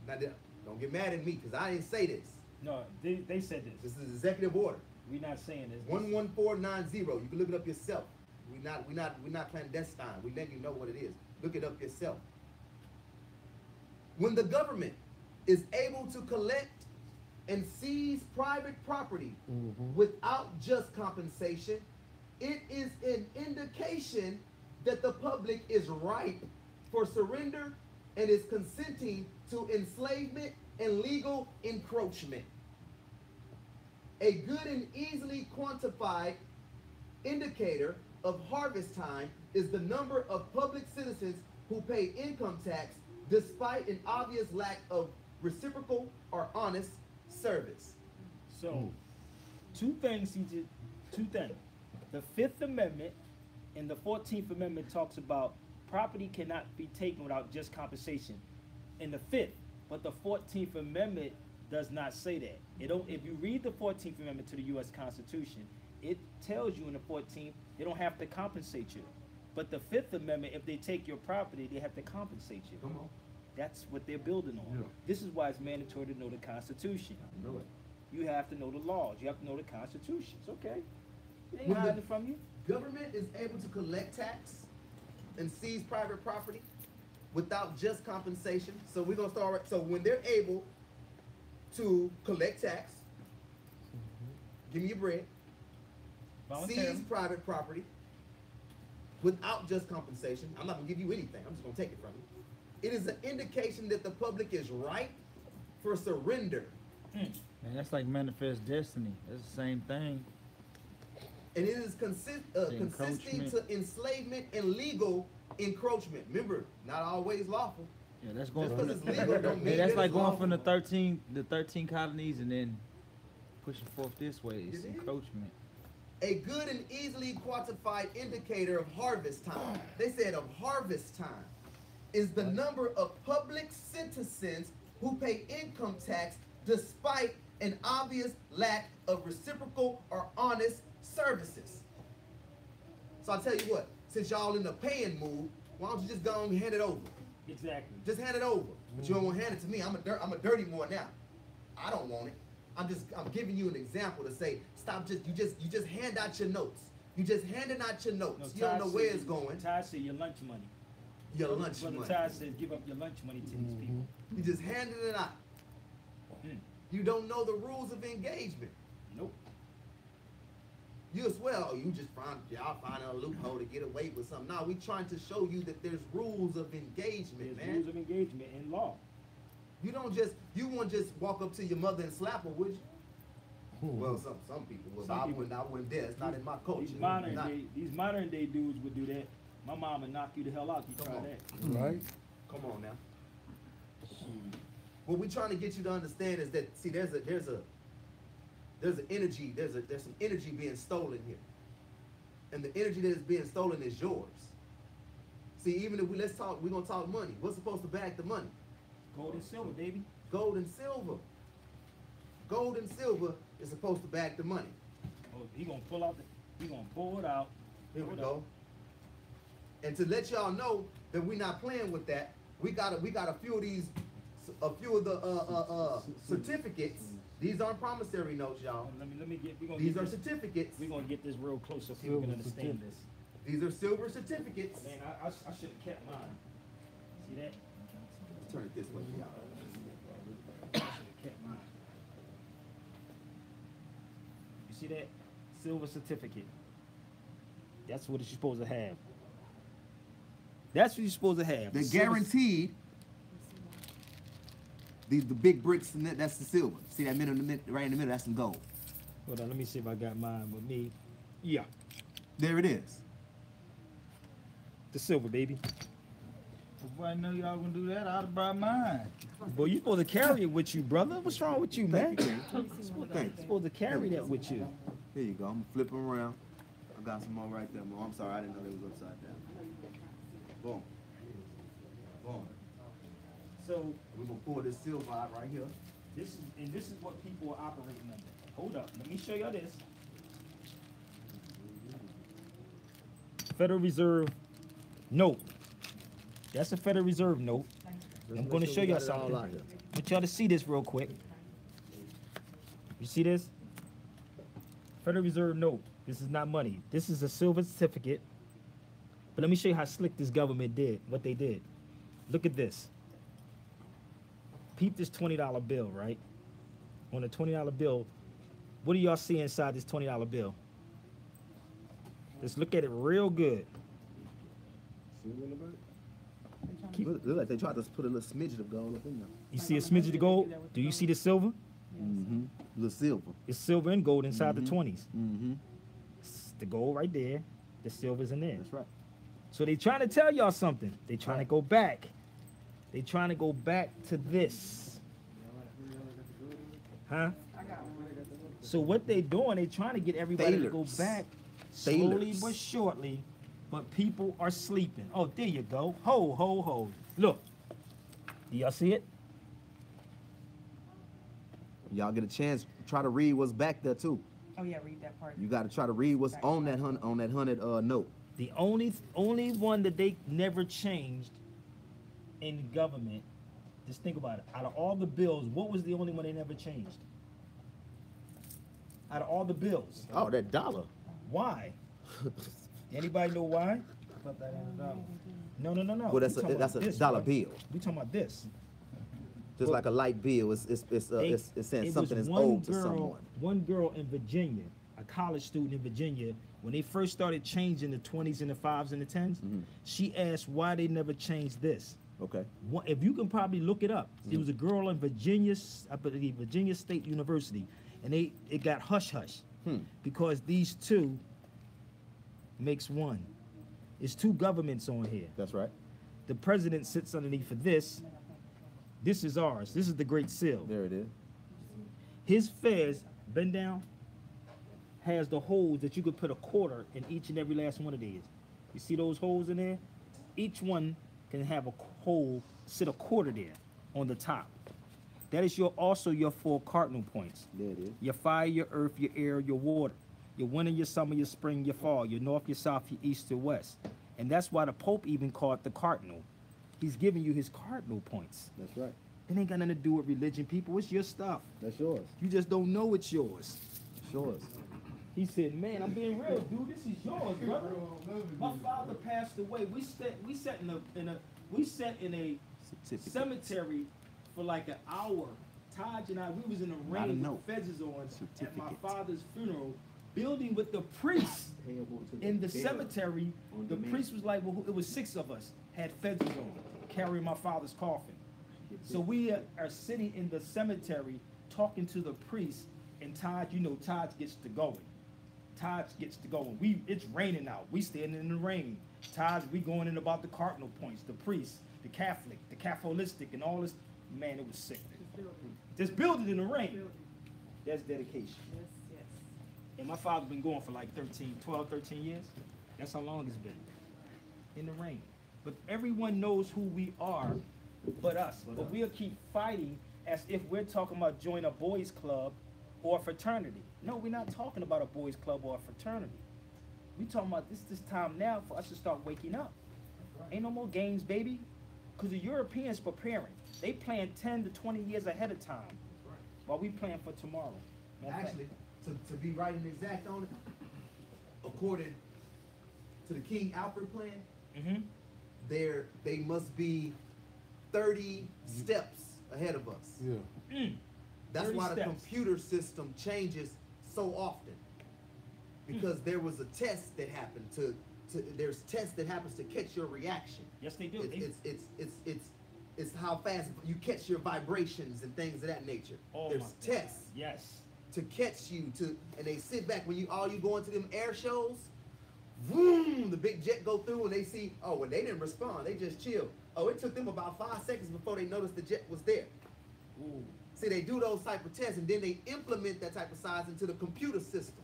now th- don't get mad at me because I didn't say this. No, they, they said this. This is executive order We're not saying this. one one four nine zero. You can look it up yourself. We're not we not we not clandestine. We letting you know what it is. Look it up yourself. When the government is able to collect and seize private property Mhm. without just compensation, it is an indication that the public is ripe for surrender and is consenting to enslavement and legal encroachment. A good and easily quantified indicator of harvest time is the number of public citizens who pay income tax despite an obvious lack of reciprocal or honest service. So, two things he did. Two things. The Fifth Amendment and the Fourteenth Amendment talks about property cannot be taken without just compensation. In the Fifth, but the Fourteenth Amendment does not say that. It don't. If you read the Fourteenth Amendment to the U.S. Constitution, it tells you in the Fourteenth they don't have to compensate you. But the Fifth Amendment, if they take your property, they have to compensate you. Come on. That's what they're building on. Yeah. This is why it's mandatory to know the Constitution. It. You have to know the laws. You have to know the Constitution. It's okay. They ain't When hiding from you. Government is able to collect tax and seize private property without just compensation. So we're gonna start. So when they're able to collect tax, give me your bread, seize private property without just compensation. I'm not gonna give you anything. I'm just gonna take it from you. It is an indication that the public is ripe for surrender, Mm. Man, that's like manifest destiny. That's the same thing. And it is consist, uh, consisting to enslavement and legal encroachment. Remember, not always lawful. Yeah, that's going Just from 'cause it's legal don't yeah, that's that like it's going from the thirteen the thirteen colonies and then pushing forth this way. It's You dig? encroachment. A good and easily quantified indicator of harvest time. They said of harvest time is the number of public citizens who pay income tax despite an obvious lack of reciprocal or honest services. So I tell you what, since y'all in the paying mood, why don't you just go and hand it over? Exactly. Just hand it over. But you don't want to hand it to me. I'm a dirt, I'm a dirty more now. I don't want it. I'm just I'm giving you an example to say stop just you just you just hand out your notes. You just handing out your notes. No, you don't know where said- it's going. Ty said your lunch money. Your lunch Brother money. Ty says give up your lunch money to these people. You just handing it out. Mm. You don't know the rules of engagement. Nope. You as well. Oh, you just find y'all find a loophole to get away with something. Now we trying to show you that there's rules of engagement, There's man. rules of engagement in law. You don't just you won't just walk up to your mother and slap her, would you? Hmm. Well, some some people would. Some I people- wouldn't. I wouldn't dare. It's not in my culture. These modern Not- day, these modern day dudes would do that. My mom would knock you the hell out. if You try on. that. Right? Come on now. What we're trying to get you to understand is that see, there's a there's a there's an energy. There's a there's some energy being stolen here, and the energy that is being stolen is yours. See, even if we let's talk, we're gonna talk money. What's supposed to back the money? Gold and silver, baby. Gold and silver. Gold and silver is supposed to back the money. Oh, he gonna pull out the, he gonna pull it out. Here pull we it out. go. And to let y'all know that we're not playing with that, we got a, we got a few of these, a few of the uh uh uh certificates. These aren't promissory notes, y'all. Let me, let me get, we gonna These get are this, certificates. We're gonna get this real close so people can understand this. These are silver certificates. Man, I, I, I should've kept mine. See that? Turn it this way, y'all. I should've kept mine. You see that? Silver certificate. That's what you're supposed to have. That's what you're supposed to have. They're Silver- guaranteed. These the big bricks, and that's the silver. See that middle, in the mid- right in the middle, that's some gold. Hold on, let me see if I got mine with me. Yeah, There it is. the silver, baby. If I know y'all gonna do that, I'd have brought mine. Boy, you supposed to carry it with you, brother. What's wrong with you, man? Thank you, King. You're supposed to carry that with you. Here you go. I'm gonna flip them around. I got some more right there, Mo. I'm sorry, I didn't know they was upside down. Boom. Boom. So We're gonna pull this silver out right here. this is and this is what people are operating under. Hold up, let me show y'all this. Federal Reserve note. That's a Federal Reserve note. I'm gonna show y'all something. I want y'all to see this real quick. You see this? Federal Reserve note. This is not money. This is a silver certificate. But let me show you how slick this government did, what they did. Look at this. Peep this $20 bill, right? On a $20 bill, what do y'all see inside this $20 bill? Let's look at it real good. Keep- Look, look like they tried to put a little smidget of gold up in there. You see a smidge of gold? Do you see the silver? Mm-hmm. The silver. It's silver and gold inside Mhm. the 20s. Mm-hmm. The gold right there, the silver's in there. That's right. So they trying to tell y'all something. They trying to go back. They trying to go back to this. Huh? So what they doing, they trying to get everybody to go back slowly Thailers. but shortly. But people are sleeping. Oh, there you go. Ho, ho, ho. Look. Do y'all see it? Y'all get a chance, try to read what's back there too. Oh yeah, read that part. You gotta try to read what's on that hun on that hundred uh note. The only only one that they never changed in government. Just think about it. Out of all the bills, what was the only one they never changed? Out of all the bills, Oh, that dollar. why? Anybody know why? Put that in the dollar. No, no, no, no. Well, that's We a that's a this, dollar bill. We talking about this. Just Well, like a light bill, it's it's it's, uh, They- it's, it's saying it something is owed to someone. One girl in Virginia, a college student in Virginia, when they first started changing the twenties and the fives and the 10s Mhm. she asked why they never changed this. Okay. One, if you can probably look it up, Mm-hmm. it was a girl in Virginia, I believe Virginia State University, and they it got hush hush Hmm. because these two makes one. It's two governments on here. That's right. The president sits underneath for this. This is ours. This is the Great Seal. There it is. His fez, bend down, has the holes that you could put a quarter in each and every last one of these. You see those holes in there? Each one can have a hole, sit a quarter there on the top. That is your also your four cardinal points. There it is. Your fire, your earth, your air, your water. Your winter, your summer, your spring, your fall. Your north, your south, your east, your west. And that's why the Pope even called the cardinal. He's giving you his cardinal points. That's right. It ain't got nothing to do with religion, people. It's your stuff. That's yours. You just don't know it's yours. It's yours. He said, "Man, I'm being real, dude. This is yours, brother. My father passed away. We sat, we sat in a, in a, we sat in a cemetery for like an hour. Taj and I, we was in the Not a rain note. with fezzes on at my father's funeral, building with the priest in the cemetery. The priest was like, well, it was six of us had fezzes on, carrying my father's coffin. So we are are sitting in the cemetery talking to the priest, and Todd, you know, Todd gets to going. Todd gets to going. We it's raining out. We standing in the rain. Todd, we going in about the cardinal points, the priest, the Catholic, the Catholistic, and all this. Man, it was sick. Just build it in the rain. That's dedication. Yes, yes. And my father's been going for like 13, 12, 13 years. That's how long it's been. In the rain. But everyone knows who we are but us. But we'll keep fighting as if we're talking about join a boys club or a fraternity. No, we're not talking about a boys club or a fraternity. we talking about this this time now for us to start waking up. right. Ain't no more games, baby. Cause the Europeans preparing. They plan ten to twenty years ahead of time, right. while we plan for tomorrow. Matter of fact- Actually, to, to be right and exact on it, according to the King Alfred plan, Mhm. there, they must be thirty steps ahead of us. Yeah. Mm. That's 30 why the steps. computer system changes so often. Because there was a test that happened to, to, there's tests that happens to catch your reaction. Yes, they do. It's, They- it's, it's, it's, it's, it's how fast you catch your vibrations and things of that nature. Oh There's my God. tests Yes. to catch you to, and they sit back when you all you go into them air shows. Boom! The big jet go through and they see. Oh, well, they didn't respond. They just chill. Oh, it took them about five seconds before they noticed the jet was there. Ooh. See, they do those type of tests and then they implement that type of science into the computer system.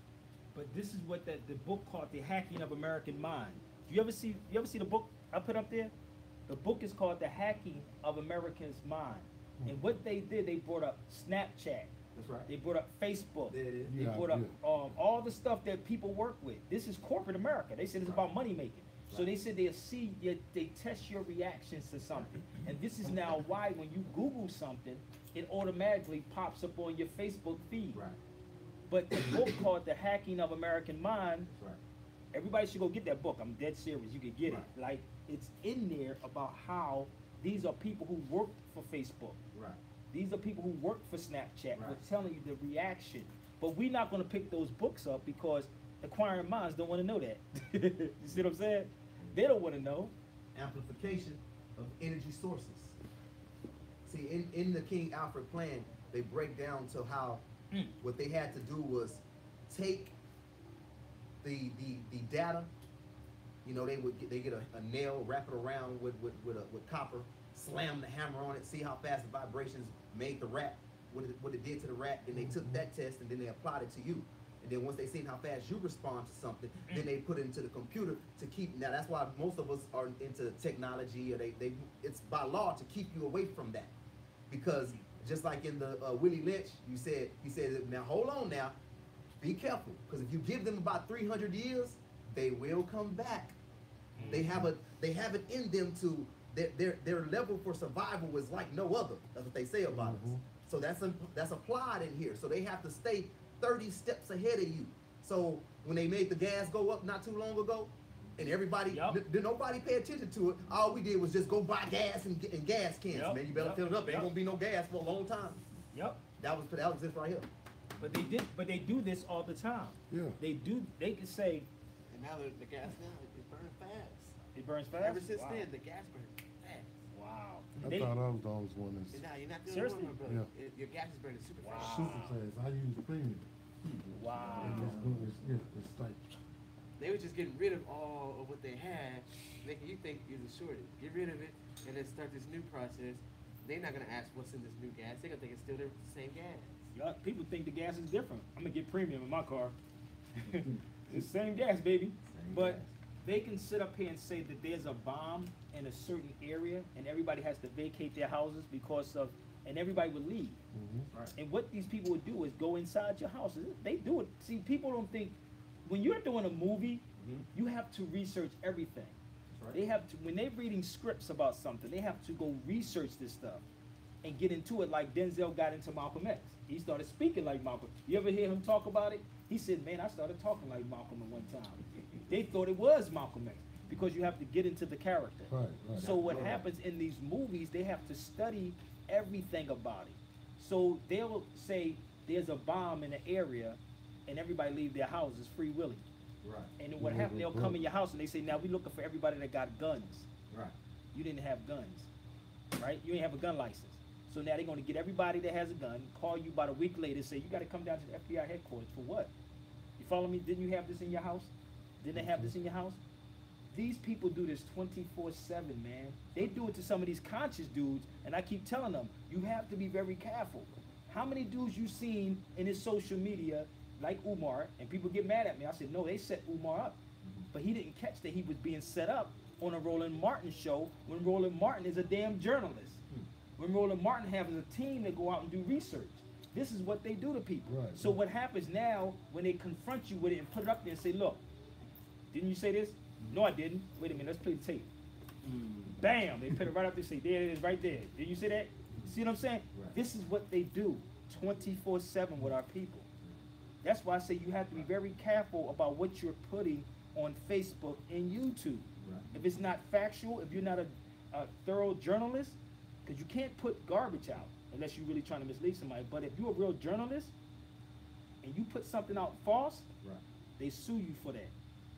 But this is what that the book called The Hacking of American Mind. You ever see you ever see the book I put up there? The book is called The Hacking of Americans' Mind. And what they did, they brought up Snapchat. That's right. They brought up Facebook. There it is. They Yeah, brought up yeah. um, all the stuff that people work with. This is corporate America. They said it's about money making. So they said they see you, they test your reactions to something. And this is now why when you Google something, it automatically pops up on your Facebook feed. Right. But the book called The Hacking of American Mind right. Everybody should go get that book. I'm dead serious. You can get Right. it. Like it's in there about how these are people who work for Facebook. Right. These are people who work for Snapchat. We're telling you the reaction. But we're not gonna pick those books up because acquiring minds don't want to know that. you see what I'm saying? They don't want to know. Amplification of energy sources. See, in, in the King Alfred plan, they break down to how Mm. what they had to do was take the the, the data. You know, they would get, they get a, a nail, wrap it around with with, with, a, with copper, slam the hammer on it, see how fast the vibrations made the rat, what it, what it did to the rat. Then they took that test and then they applied it to you. And then once they seen how fast you respond to something, then they put it into the computer to keep. Now that's why most of us are into technology, or they, they it's by law to keep you away from that, because just like in the uh, Willie Lynch, you said he said now hold on now, be careful, because if you give them about 300 years, they will come back. They have a they have it in them to their their, their level for survival is like no other. That's what they say about us. Mhm. So that's that's applied in here. So they have to stay 30 steps ahead of you. So when they made the gas go up not too long ago, and everybody Yup. n- did nobody pay attention to it. All we did was just go buy gas and, and gas cans. Yup, Man, you better yup, fill it up. Ain't gonna be no gas for a long time. Yep. That was that was this right here. But they did. But they do this all the time. Yeah. They do. They can say And now the, the gas now it burns fast. it burns fast. Ever since Wow. then, the gas burns fast. Wow. I They- thought I was the only one that's And now you're not the Seriously? only one, brother. It- your gas is burning super Wow. fast. super fast. I use premium. wow. And it's good. It's, yeah, it's like They were just getting rid of all of what they had, making you think it was shorted. Get rid of it, and then start this new process. They're not gonna ask what's in this new gas. They're gonna think it's still the same gas. Y'all, people think the gas is different. I'm gonna get premium in my car. it's the same gas, baby. but they can sit up here and say that there's a bomb in a certain area and everybody has to vacate their houses because of, and everybody would leave. mhm. And what these people would do is go inside your houses. They do it. See, people don't think when you're doing a movie, Mhm. you have to research everything. Right. They have to when they're reading scripts about something, they have to go research this stuff and get into it like Denzel got into Malcolm X. He started speaking like Malcolm. You ever hear him talk about it? He said, "Man, I started talking like Malcolm at one time." They thought it was Malcolm X because you have to get into the character. Right, right. So what Right. happens in these movies, they have to study everything about it. So they'll say there's a bomb in the area, and everybody leave their houses free willy. Right. And then what happens? They'll come in your house and they say, "Now we looking for everybody that got guns." Right. You didn't have guns, right? You didn't have a gun license. So now they're gonna get everybody that has a gun, call you about a week later, say you gotta come down to the FBI headquarters for what? You follow me? Didn't you have this in your house? Didn't they have this in your house? These people do this 24-7, man. They do it to some of these conscious dudes, and I keep telling them, you have to be very careful. How many dudes you seen in his social media, like Umar, and people get mad at me? I said, no, they set Umar up. Mm-hmm. But he didn't catch that he was being set up on a Roland Martin show when Roland Martin is a damn journalist. Hmm. When Roland Martin has a team that go out and do research. This is what they do to people. Right, So right. what happens now when they confront you with it and put it up there and say, look, didn't you say this? Mm-hmm. No, I didn't. Wait a minute, let's play the tape. Mm. Bam! They put it right up there. Say, there it is, right there. Did you see that? Mm-hmm. See what I'm saying? Right. This is what they do, 24/7 with our people. That's why I say you have to be very careful about what you're putting on Facebook and YouTube. Right. If it's not factual, if you're not a, a thorough journalist, because you can't put garbage out unless you're really trying to mislead somebody. But if you're a real journalist and you put something out false, Right. they sue you for that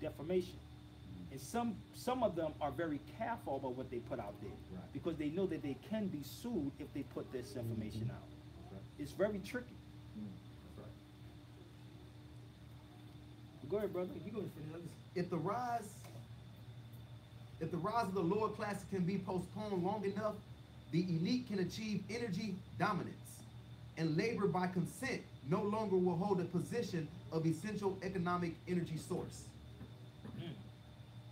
defamation. Mm-hmm. And some some of them are very careful about what they put out there Right. because they know that they can be sued if they put this mm-hmm. information out. Right. It's very tricky. That's right. Go ahead, brother. You go ahead and finish. if the rise if the rise of the lower class can be postponed long enough, the elite can achieve energy dominance, and labor by consent no longer will hold a position of essential economic energy source. Mm,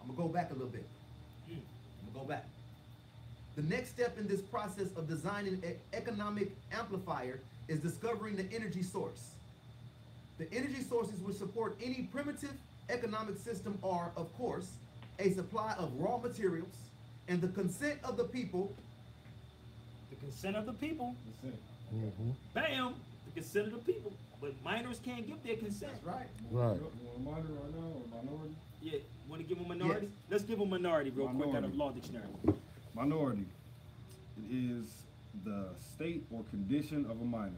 I'm gonna go back a little bit. mm. I'm gonna go back. The next step in this process of designing an economic amplifier is discovering the energy source. The energy sources which support any primitive economic system are, of course, a supply of raw materials and the consent of the people. The consent of the people. That's it. Mm-hmm. Bam! The consent of the people. But minors can't give their consent. right. Right. You want minority right now or minority? Yeah. Want to give them minority? Yes. Let's give them minority real quick out of law dictionary. Minority. It is the state or condition of a minor.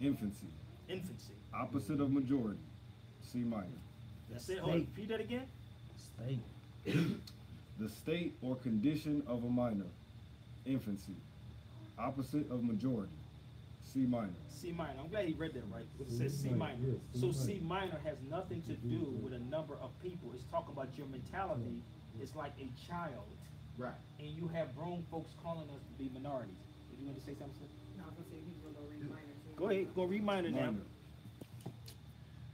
Infancy. Infancy. Opposite of majority. C minor. That's it. Hold on. Repeat that again. State. The state or condition of a minor. Infancy. Opposite of majority. C minor. C minor. I'm glad he read that right. It says C minor. So C minor. minor has nothing to do with a number of people. It's talking about your mentality. It's like a child. Right. And you have grown folks calling us to be minorities. Did you want to say something? No, I was gonna say he was gonna go read minor. Go ahead. Go read minor now. Minor.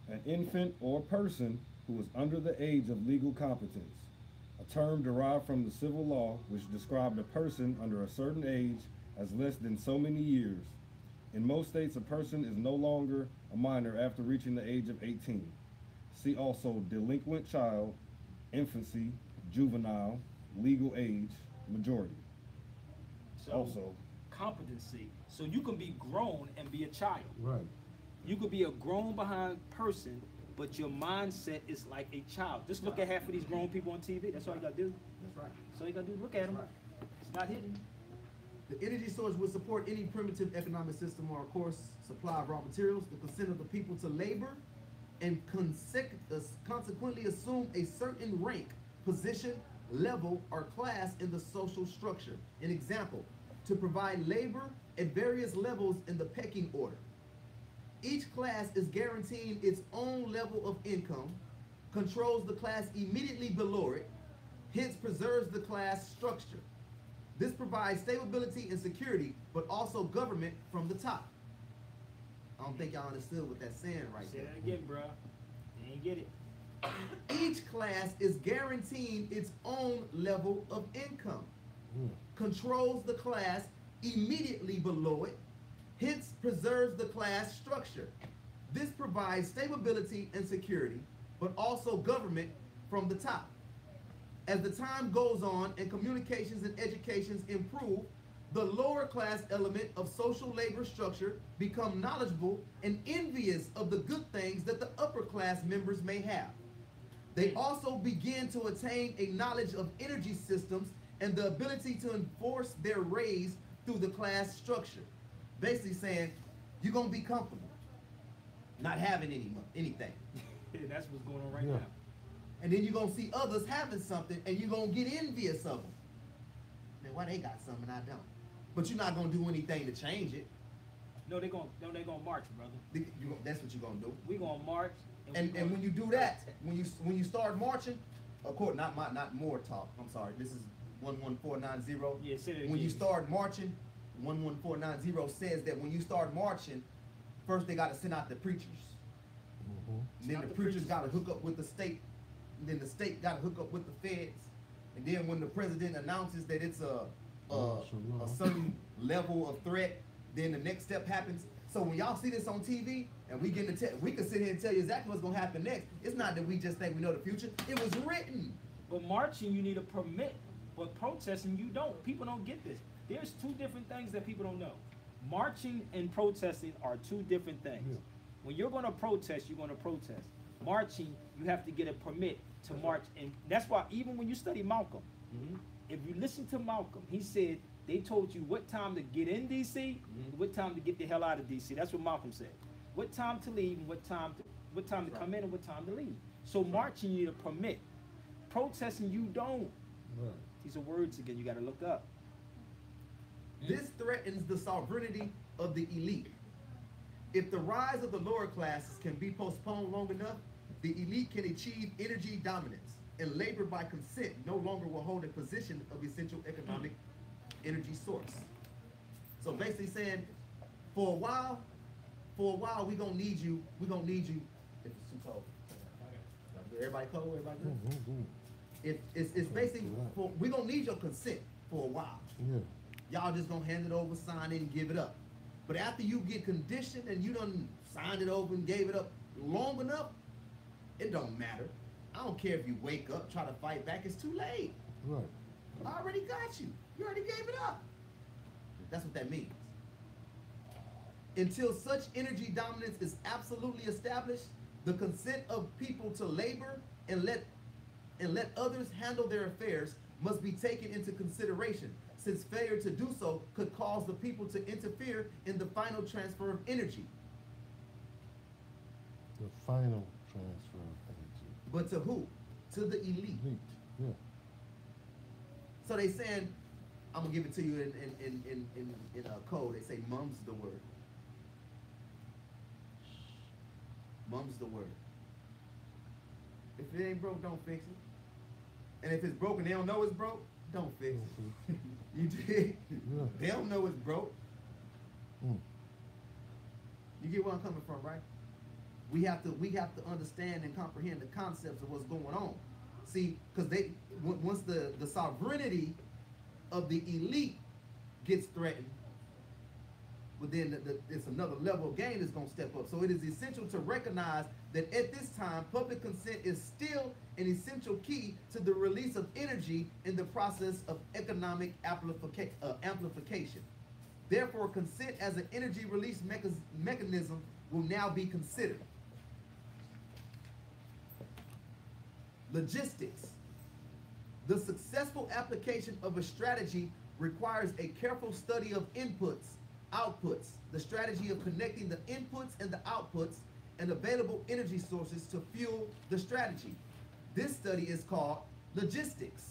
An infant or person who is under the age of legal competence. A term derived from the civil law which described a person under a certain age as less than so many years. In most states, a person is no longer a minor after reaching the age of 18. See also delinquent child, infancy, juvenile, legal age, majority. So Also, competency. So you can be grown and be a child. Right. You could be a grown behind person, but your mindset is like a child. Just look at half of these grown people on TV. That's all you gotta do. That's right. All you gotta do. Look at them. It's not hidden. The energy source would support any primitive economic system or, of course, supply of raw materials, the consent of the people to labor, and consequently assume a certain rank, position, level, or class in the social structure. An example, to provide labor at various levels in the pecking order. Each class is guaranteeing its own level of income, controls the class immediately below it, hence preserves the class structure. This provides stability and security, but also government from the top. I don't think y'all understood what that's saying right Say there. that again, bruh. You ain't get it. Each class is guaranteeing its own level of income, Mm. controls the class immediately below it, hence preserves the class structure. This provides stability and security, but also government from the top. As the time goes on and communications and educations improve, the lower class element of social labor structure become knowledgeable and envious of the good things that the upper class members may have. They also begin to attain a knowledge of energy systems and the ability to enforce their raise through the class structure. Basically saying, you're gonna be comfortable, not having any mo- anything. That's what's going on right Yeah. now. And then you're gonna see others having something and you're gonna get envious of them. Man, why they got something and I don't? But you're not gonna do anything to change it. No, they gonna no, they gonna march, brother. Th- you That's what you're gonna do. We gonna march. we And, gonna- and when you do that, when you when you start marching, of course, not my not more talk. I'm sorry. This is one one four nine zero. Yeah, say When you start marching, one one four nine zero says that when you start marching, first they got to send out the preachers. Mm-hmm. Then the the preachers preachers got to hook up with the state. And then the state got to hook up with the feds. And then when the president announces that it's a a, a certain level of threat, then the next step happens. So when y'all see this on TV, and we get to tell, we can sit here and tell you exactly what's gonna happen next. It's not that we just think we know the future. It was written. But marching, you need a permit. but protesting you don't. People don't get this. There's two different things that people don't know. Marching and protesting are two different things. Yeah. When you're gonna protest, you're gonna protest. Marching, you have to get a permit to march, and that's why even when you study Malcolm, Mhm. if you listen to Malcolm, he said they told you what time to get in DC, Mhm. what time to get the hell out of DC. That's what Malcolm said. What time to leave and what time to what time to Right. come in and what time to leave. So marching you need a permit. Protesting you don't. Right. These are words again you gotta look up. This threatens the sovereignty of the elite. If the rise of the lower classes can be postponed long enough, the elite can achieve energy dominance, and labor by consent no longer will hold a position of essential economic energy source. So basically saying, for a while, for a while, we gonna need you, we gonna need you, if it's too cold. Everybody cold, everybody good? Mm-hmm. It, it's, it's basically, for, we gonna need your consent for a while Yeah. Y'all just gonna hand it over, sign it, and give it up. But after you get conditioned and you done signed it over and gave it up long enough, it don't matter. I don't care if you wake up, try to fight back, it's too late. Right. I already got you. You already gave it up. That's what that means. Until such energy dominance is absolutely established, the consent of people to labor and let and let others handle their affairs must be taken into consideration, since failure to do so could cause the people to interfere in the final transfer of energy. The final transfer of energy. But to who? To the elite. Elite. Yeah. So they saying, I'm gonna give it to you in in in in in, in a code. They say mum's the word. Mum's the word. If it ain't broke, don't fix it. And if it's broken, they don't know it's broke, don't fix it. Mm-hmm. you did. Yeah. They don't know it's broke. Mm. You get where I'm coming from, right? We have to we have to understand and comprehend the concepts of what's going on. See, because they once the the sovereignty of the elite gets threatened, but then the, the, it's another level of game that's going to step up. So it is essential to recognize that at this time, public consent is still an essential key to the release of energy in the process of economic amplifica- uh, amplification. Therefore, consent as an energy release mecha- mechanism will now be considered. Logistics. The successful application of a strategy requires a careful study of inputs, outputs, the strategy of connecting the inputs and the outputs and available energy sources to fuel the strategy. This study is called logistics.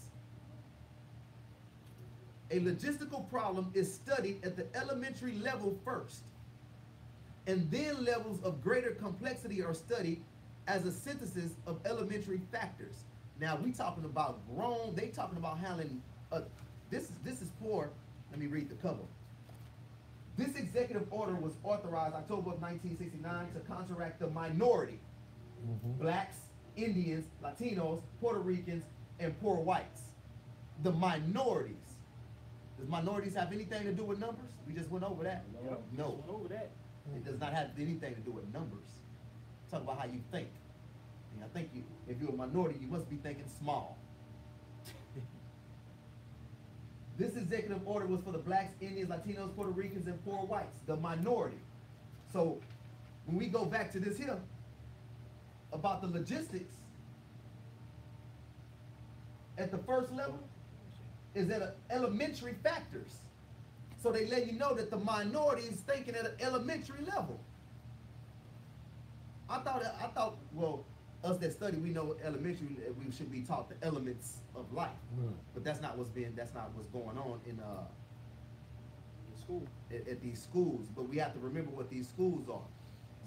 A logistical problem is studied at the elementary level first, and then levels of greater complexity are studied as a synthesis of elementary factors. Now we talking about grown. They talking about handling. Uh, this is this is poor, Let me read the cover. This executive order was authorized October of 1969 to counteract the minority, Mhm. blacks, Indians, Latinos, Puerto Ricans, and poor whites. The minorities. Does minorities have anything to do with numbers? We just went over that. Yep. No. Just went over that. It does not have anything to do with numbers. Talk about how you think. And I think you, if you're a minority, you must be thinking small. This executive order was for the blacks, Indians, Latinos, Puerto Ricans, and poor whites, the minority. So when we go back to this here about the logistics, at the first level is at elementary factors. So they let you know that the minority is thinking at an elementary level. I thought, I thought, well, us that study, we know elementary, we should be taught the elements of life. Right. But that's not what's being, that's not what's going on in, uh, In school. at, at these schools, but we have to remember what these schools are.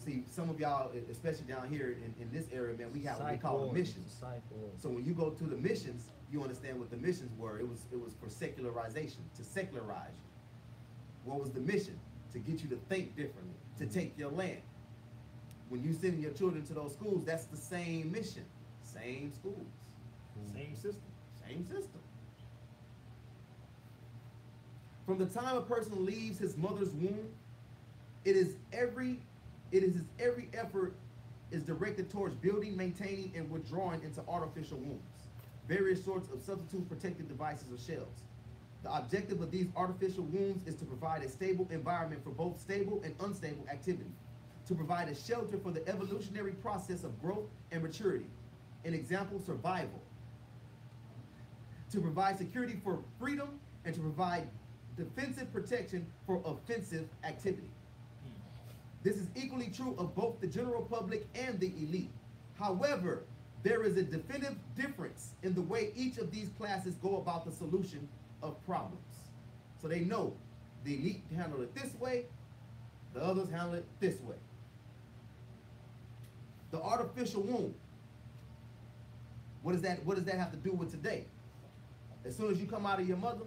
See, some of y'all, especially down here in, in this area, man, we have what we call ward. missions. Psych. So when you go to the missions, you understand what the missions were. It was it was for secularization, to secularize you. What was the mission? To get you to think differently, to take your land. When you sending your children to those schools, that's the same mission, same schools, hmm. Same system. same system. From the time a person leaves his mother's womb, it is every it is his every effort is directed towards building, maintaining, and withdrawing into artificial wombs. various sorts of substitute protective devices or shells. The objective of these artificial wombs is to provide a stable environment for both stable and unstable activity, to provide a shelter for the evolutionary process of growth and maturity. An example, survival. To provide security for freedom and to provide defensive protection for offensive activity. This is equally true of both the general public and the elite. However, there is a definitive difference in the way each of these classes go about the solution of problems. So they know the elite handle it this way, the others handle it this way. The artificial womb. What does that what does that have to do with today? As soon as you come out of your mother,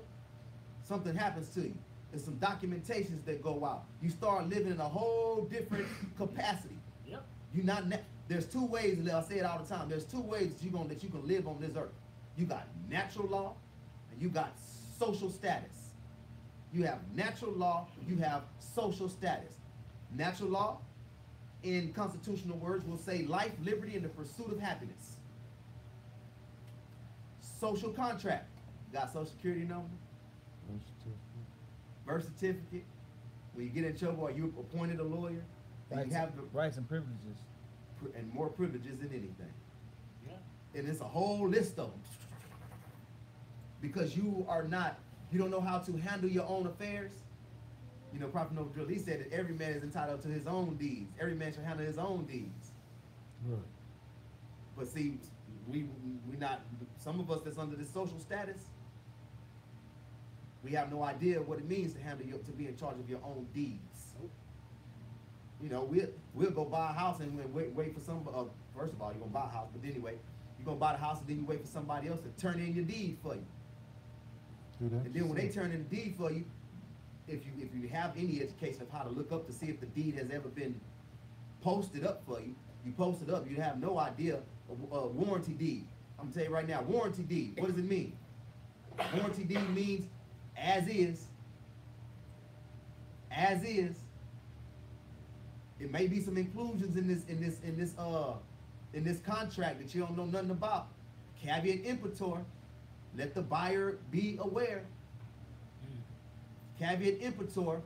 something happens to you. There's some documentations that go out. You start living in a whole different capacity. Yep. You not there's two ways, and I say it all the time. There's two ways that you going that you can live on this earth. You got natural law, and you got social status. You have natural law, you have social status. Natural law, in constitutional words, will say life, liberty, and the pursuit of happiness. Social contract, got social security number, birth certificate. When you get in trouble, are you appointed a lawyer? And Rights, you have the, rights and privileges. pri- and more privileges than anything. Yeah. And it's a whole list of them. Because you are not, you don't know how to handle your own affairs. You know, Prophet Noble Drew, he said that every man is entitled to his own deeds. Every man should handle his own deeds. Right. But see, we we not some of us that's under this social status. We have no idea what it means to handle your to be in charge of your own deeds. You know, we'll we'll go buy a house and wait wait for some. Uh, first of all, you're gonna buy a house, but anyway, you're gonna buy the house and then you wait for somebody else to turn in your deed for you. That And then when they turn in the deed for you, if you if you have any education of how to look up to see if the deed has ever been posted up for you, you post it up, you have no idea of uh, warranty deed. I'm gonna tell you right now, warranty deed. What does it mean? Warranty deed means as is. As is. It may be some inclusions in this in this in this uh in this contract that you don't know nothing about. Caveat emptor. Let the buyer be aware. Caveat emptor.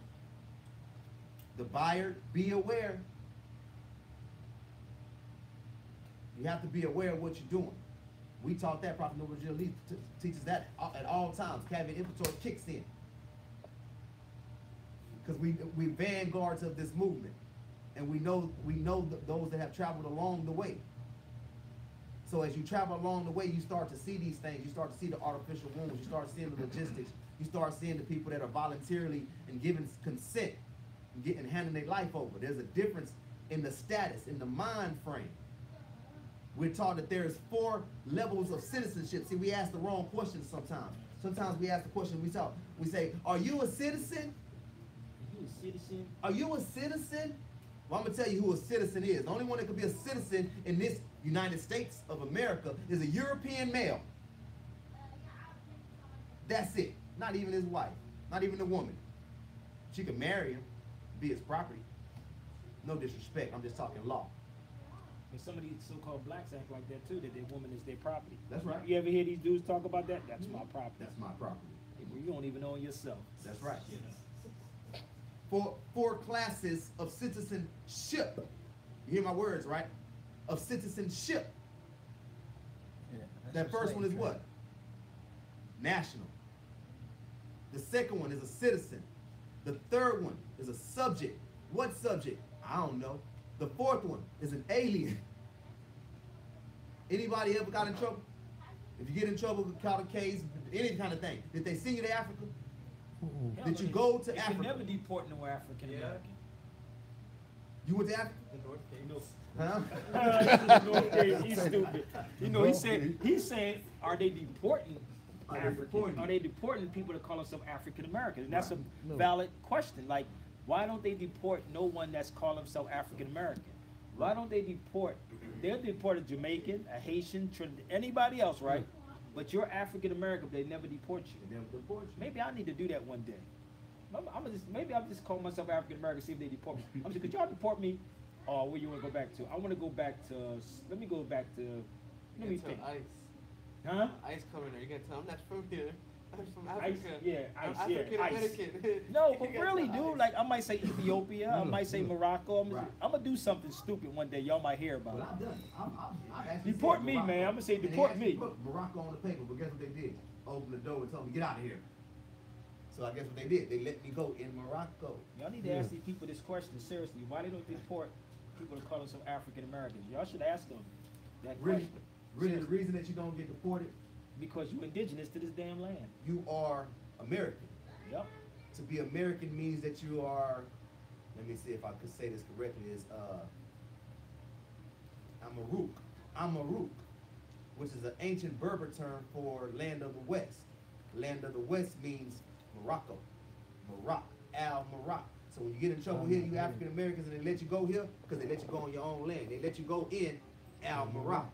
The buyer be aware. You have to be aware of what you're doing. We taught that. Prophet Noble teaches that at all times. Caveat emptor kicks in. Because we we vanguards of this movement, and we know we know th- those that have traveled along the way. So as you travel along the way, you start to see these things. You start to see the artificial wounds. You start seeing the logistics. You start seeing the people that are voluntarily and giving consent and getting handing their life over. There's a difference in the status, in the mind frame. We're taught that there's four levels of citizenship. See, we ask the wrong questions sometimes. Sometimes we ask the question we talk. We say, "Are you a citizen? You a citizen? Are you a citizen?" Well, I'm gonna tell you who a citizen is. The only one that could be a citizen in this United States of America is a European male. That's it. Not even his wife. Not even the woman. She could marry him, be his property. No disrespect. I'm just talking law. And some of these so-called blacks act like that too, that their woman is their property. That's right. You ever hear these dudes talk about that? That's my mm-hmm. property. That's my property. You don't even own yourself. That's right. You know. four four classes of citizenship. You hear my words, right? Of citizenship. Yeah, That first one is slave what? National. The second one is a citizen. The third one is a subject. What subject? I don't know. The fourth one is an alien. Anybody ever got in trouble? If you get in trouble, caught a case, any kind of thing, did they send you to Africa? Hell, Did you go to they Africa? can never deport no African American. You went to Africa? Huh? no, okay, he's stupid. You know, he said he said, are they deporting Are they African? deporting? Are they deporting people that call themselves African American? And that's a No. valid question. Like, why don't they deport no one that's called himself African American? Why don't they deport? They'll deport a Jamaican, a Haitian, Trinidad, anybody else, right? But you're African American, they never deport you. They never deport you. Maybe I need to do that one day. I'm, I'm just maybe I'll just call myself African American, see if they deport me. I'm just, could y'all deport me? Or where you want to go back to? I want to go back to. Let me go back to. Let me think. ICE. Huh? Ice coming there. You gotta tell them that's from here. I'm from Ice, Africa. yeah, I'm ice, yeah, African ice. American. No, but really, dude, ice. like I might say Ethiopia, I mm. might say. Morocco. I'm, Right. I'm gonna do something stupid one day. Y'all might hear about Well, it. I've done. it. I've, I've, I've actually Deport me, Morocco. man. I'ma say And deport me. Put Morocco on the paper, but guess what they did? Open the door and told me get out of here. So I guess what they did? They let me go in Morocco. Y'all need to Yeah. ask these people this question seriously. Why they don't deport people that call themselves African Americans? Y'all should ask them that Really, question. Really, the reason that you don't get deported, Because you're indigenous to this damn land. you are American. Yep. To be American means that you are. Let me see if I could say this correctly. Is uh, Amaruk, Amaruk, which is an ancient Berber term for land of the West. Land of the West means Morocco, Morocco, Al Morocco. So when you get in trouble here, you African Americans, and they let you go here because they let you go on your own land. They let you go in Al Morocco.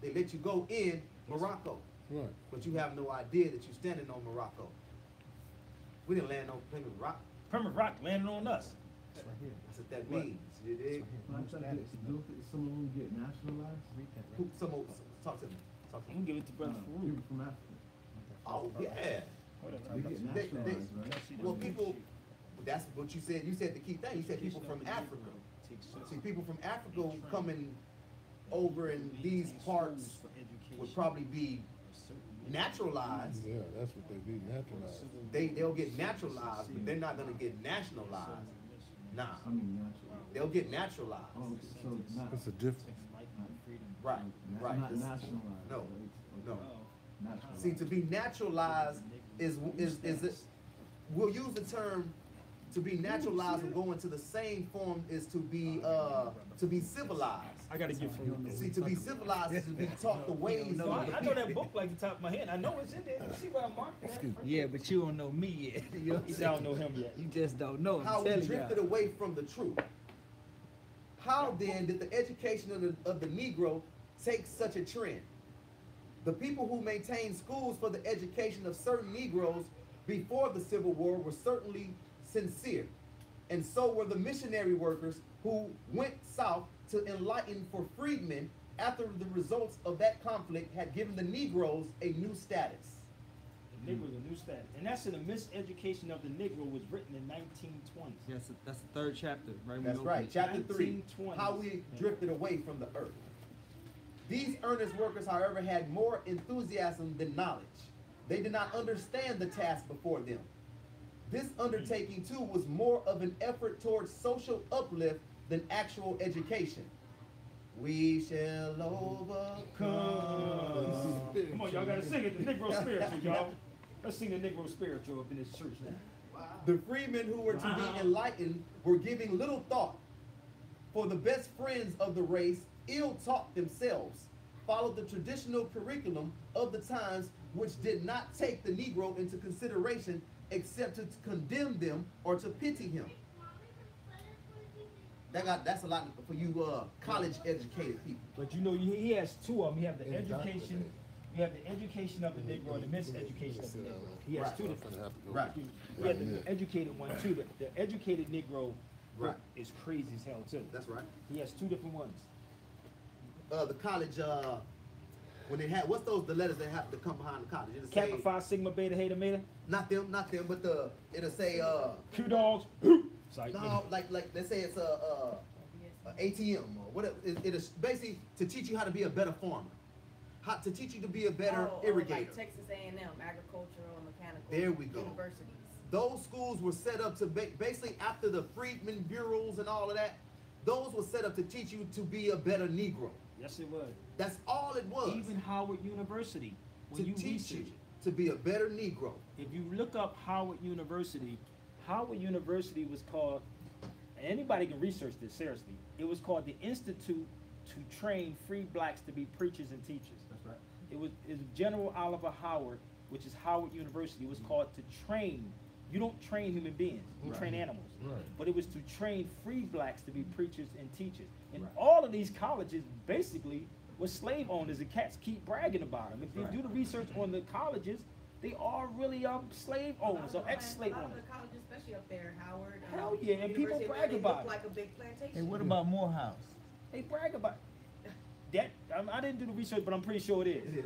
They let you go in Morocco, Right. but you have no idea that you're standing on Morocco. We didn't land on Plymouth Rock. Plymouth Rock landing on us. It's right here. That's what that What? means. You dig? When I try don't some of them get nationalized? Who, some, of- talk to me. Talk to I'm give it to Brother Uh, Farouk. People from Africa. Oh yeah. Hold on, get. They- they- right? Well, people. That's what you said. You said the key thing. You said people from Africa. See, people from Africa coming over in these parts would probably be naturalized. Yeah, that's what they be naturalized. They they'll get naturalized, but they're not gonna get nationalized. Nah, I mean, they'll get naturalized. Oh, okay, so not, It's a difference. Right, right. not nationalized. No, no. See, to be naturalized is, is, is, it- we'll use the term to be naturalized and go into the same form is to be, uh, to be civilized. I gotta get give Farouk See, to be civilized is to be taught the ways of No, I, I know that book like the top of my head. I know it's in there. See where I'm marking that? Yeah, but you don't know me yet. You know He I don't know him yet. You just don't know. I'm How we drifted you. away from the truth. How then did the education of the, of the Negro take such a trend? The people who maintained schools for the education of certain Negroes before the Civil War were certainly sincere. And so were the missionary workers who went south to enlighten for freedmen after the results of that conflict had given the Negroes a new status. The Negro is a new status. And that's in the miseducation of the Negro was written in nineteen twenty. Yes, that's the third chapter, right? That's right, it. chapter three, 1920s. how we drifted away from the earth. These earnest workers, however, had more enthusiasm than knowledge. They did not understand the task before them. This undertaking, too, was more of an effort towards social uplift than actual education. We shall overcome. Come on, y'all gotta sing it, the Negro spiritual, y'all. Let's sing the Negro spiritual up in this church now. The freedmen who were to be enlightened were giving little thought. For the best friends of the race, ill taught themselves, followed the traditional curriculum of the times, which did not take the Negro into consideration except to condemn them or to pity him. That got that's a lot for you uh, college educated people. But you know, he he has two of them. You have the Indoctrinate. education, you have the education of the Negro and the miseducation of the Negro. He has Right. two different. finna have to go. Right. You have the educated one too. The, the educated Negro Right. is crazy as hell too. That's right. He has two different ones. Uh, the college uh, when they had what's those the letters that have to come behind the college? It'll Kappa say Phi Sigma Beta Heta Meta. not them, not them, but the it'll say uh, Q dogs. It's like, No, like like let's say it's a, a, a ATM or whatever. It, it is basically to teach you how to be a better farmer, how to teach you to be a better Oh, oh, irrigator. Like Texas A&M, agricultural and mechanical. There we go. Universities. those schools were set up to ba- basically after the freedmen bureaus and all of that. Those were set up to teach you to be a better Negro. yes, it was. That's all it was. Even Howard University. When to you teach you to be a better Negro. if you look up Howard University, Howard University was called, and anybody can research this seriously, it was called the Institute to Train Free Blacks to be Preachers and Teachers. That's right. It was, it was General Oliver Howard, which is Howard University, was called to train. You don't train human beings, you Right. train animals. Right. But it was to train free blacks to be preachers and teachers. And Right. all of these colleges basically were slave owners, and cats keep bragging about them. If you Right. do the research on the colleges, they are really um, slave owners or ex-slave plant- A lot owners. Of the colleges, especially up there, Howard. um, Hell yeah, and people brag Maryland, about look it. Like a big plantation. Hey, what about Morehouse? They brag about that. I, I didn't do the research, but I'm pretty sure it is. It is.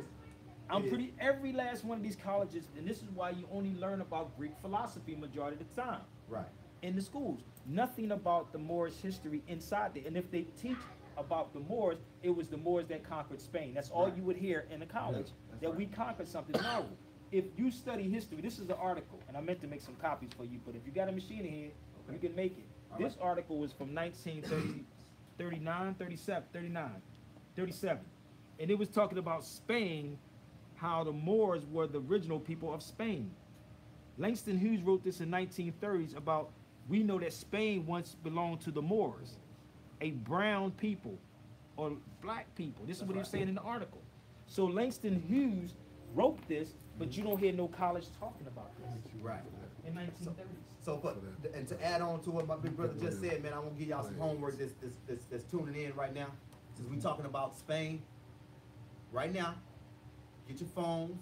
I'm It is. pretty every last one of these colleges, and this is why you only learn about Greek philosophy majority of the time Right. in the schools. Nothing about the Moorish history inside there. And if they teach about the Moors, it was the Moors that conquered Spain. That's all Right. you would hear in the college. that's that right. we conquered something. No. If you study history, this is the article, and I meant to make some copies for you, but if you got a machine in here, you can make it. All This article was from 1939, 37, 39, 37. And it was talking about Spain, how the Moors were the original people of Spain. Langston Hughes wrote this in 1930s about we know that Spain once belonged to the Moors, a brown people or black people. This is That's what he was saying in the article. So Langston Hughes wrote this, but you don't hear no college talking about this Right. in 1930s. So, but, and to add on to what my big brother just said, man, I'm gonna give y'all some homework that's, that's, that's, that's tuning in right now. Since we talking about Spain, right now, get your phones,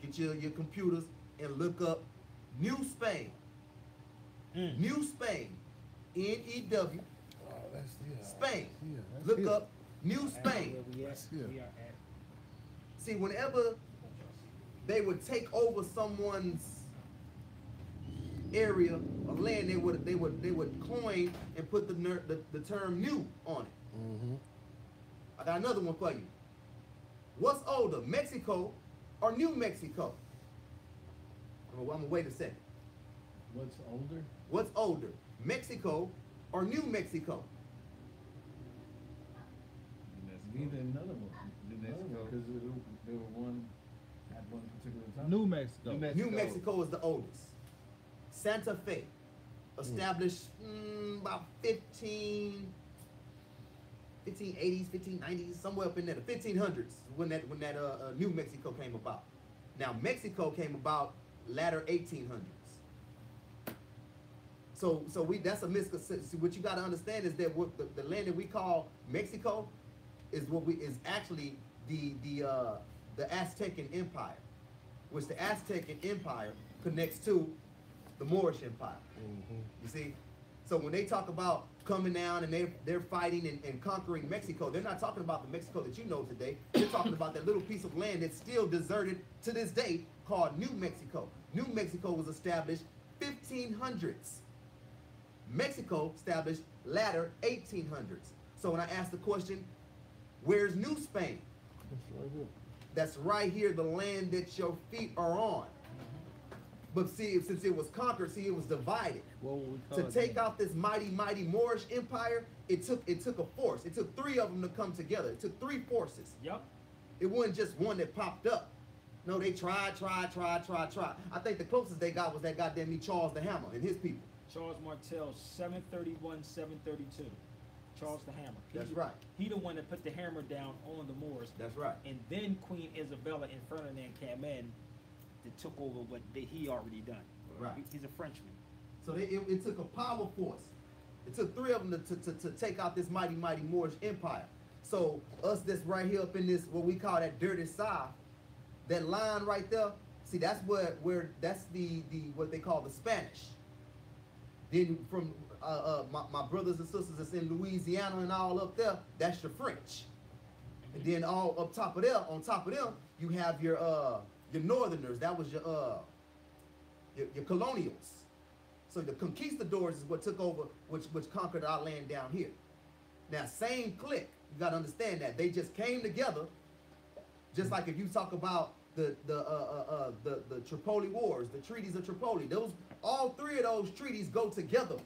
get your, your computers, and look up New Spain. Mm. New Spain. N-E-W, Oh, that's, yeah. Spain. Yeah, that's Look here. up New Spain. We. We are at. See, whenever they would take over someone's area of land, they would they would they would coin and put the ner- the, the term new on it. Mm-hmm. I got another one for you. What's older, Mexico or New Mexico? I'm gonna, wait a second. What's older? What's older, Mexico or New Mexico? Neither another one. Another one, Cause they were one at one particular time. New Mexico. New Mexico is the oldest. Santa Fe, established mm, about 15, 1580s, 1590s, somewhere up in there, the 1500s when that when that uh, uh, New Mexico came about. Now Mexico came about latter 1800s. So so we that's a misconception. What you got to understand is that what the, the land that we call Mexico is what we is actually the the uh, the Aztecan Empire, which the Aztecan Empire connects to the Moorish Empire. Mm-hmm. You see, so when they talk about coming down and they're they're fighting and, and conquering Mexico, they're not talking about the Mexico that you know today. They're talking about that little piece of land that's still deserted to this day called New Mexico. New Mexico was established 1500s. Mexico established latter 1800s. So when I ask the question, where's New Spain? That's right here. That's right here, the land that your feet are on. But see, since it was conquered, see, it was divided. What would we call To it take then? out this mighty, mighty Moorish empire, it took it took a force. It took three of them to come together. It took three forces. Yup. It wasn't just one that popped up. No, they tried, tried, tried, tried, tried. I think the closest they got was that goddamn me Charles the Hammer and his people. Charles Martel, 731, 732. Charles the Hammer. He That's right. He the one that put the hammer down on the Moors. That's right. And then Queen Isabella and Ferdinand came in that took over what they, he already done. Right. He's a Frenchman. So they, it, it took a power force. It took three of them to, to, to, to take out this mighty, mighty Moorish empire. So us that's right here up in this, what we call that dirty side, that line right there, see that's where, where that's the, the, what they call the Spanish. Then from, uh, uh, my, my brothers and sisters that's in Louisiana and all up there, that's your French. And then all up top of there, on top of them, you have your, uh, your northerners, that was your, uh, your, your colonials. So the conquistadors is what took over, which which conquered our land down here. Now, same clique. You gotta understand that they just came together. Just like if you talk about the the uh, uh, uh, the the Tripoli Wars, the treaties of Tripoli, those all three of those treaties go together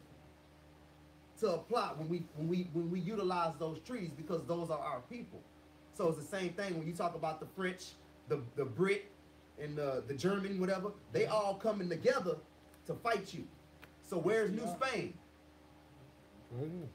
to apply when we when we when we utilize those treaties because those are our people. So it's the same thing when you talk about the French, the the Brit, and the the German, whatever. They all coming together to fight you. So where's New Spain? Right here.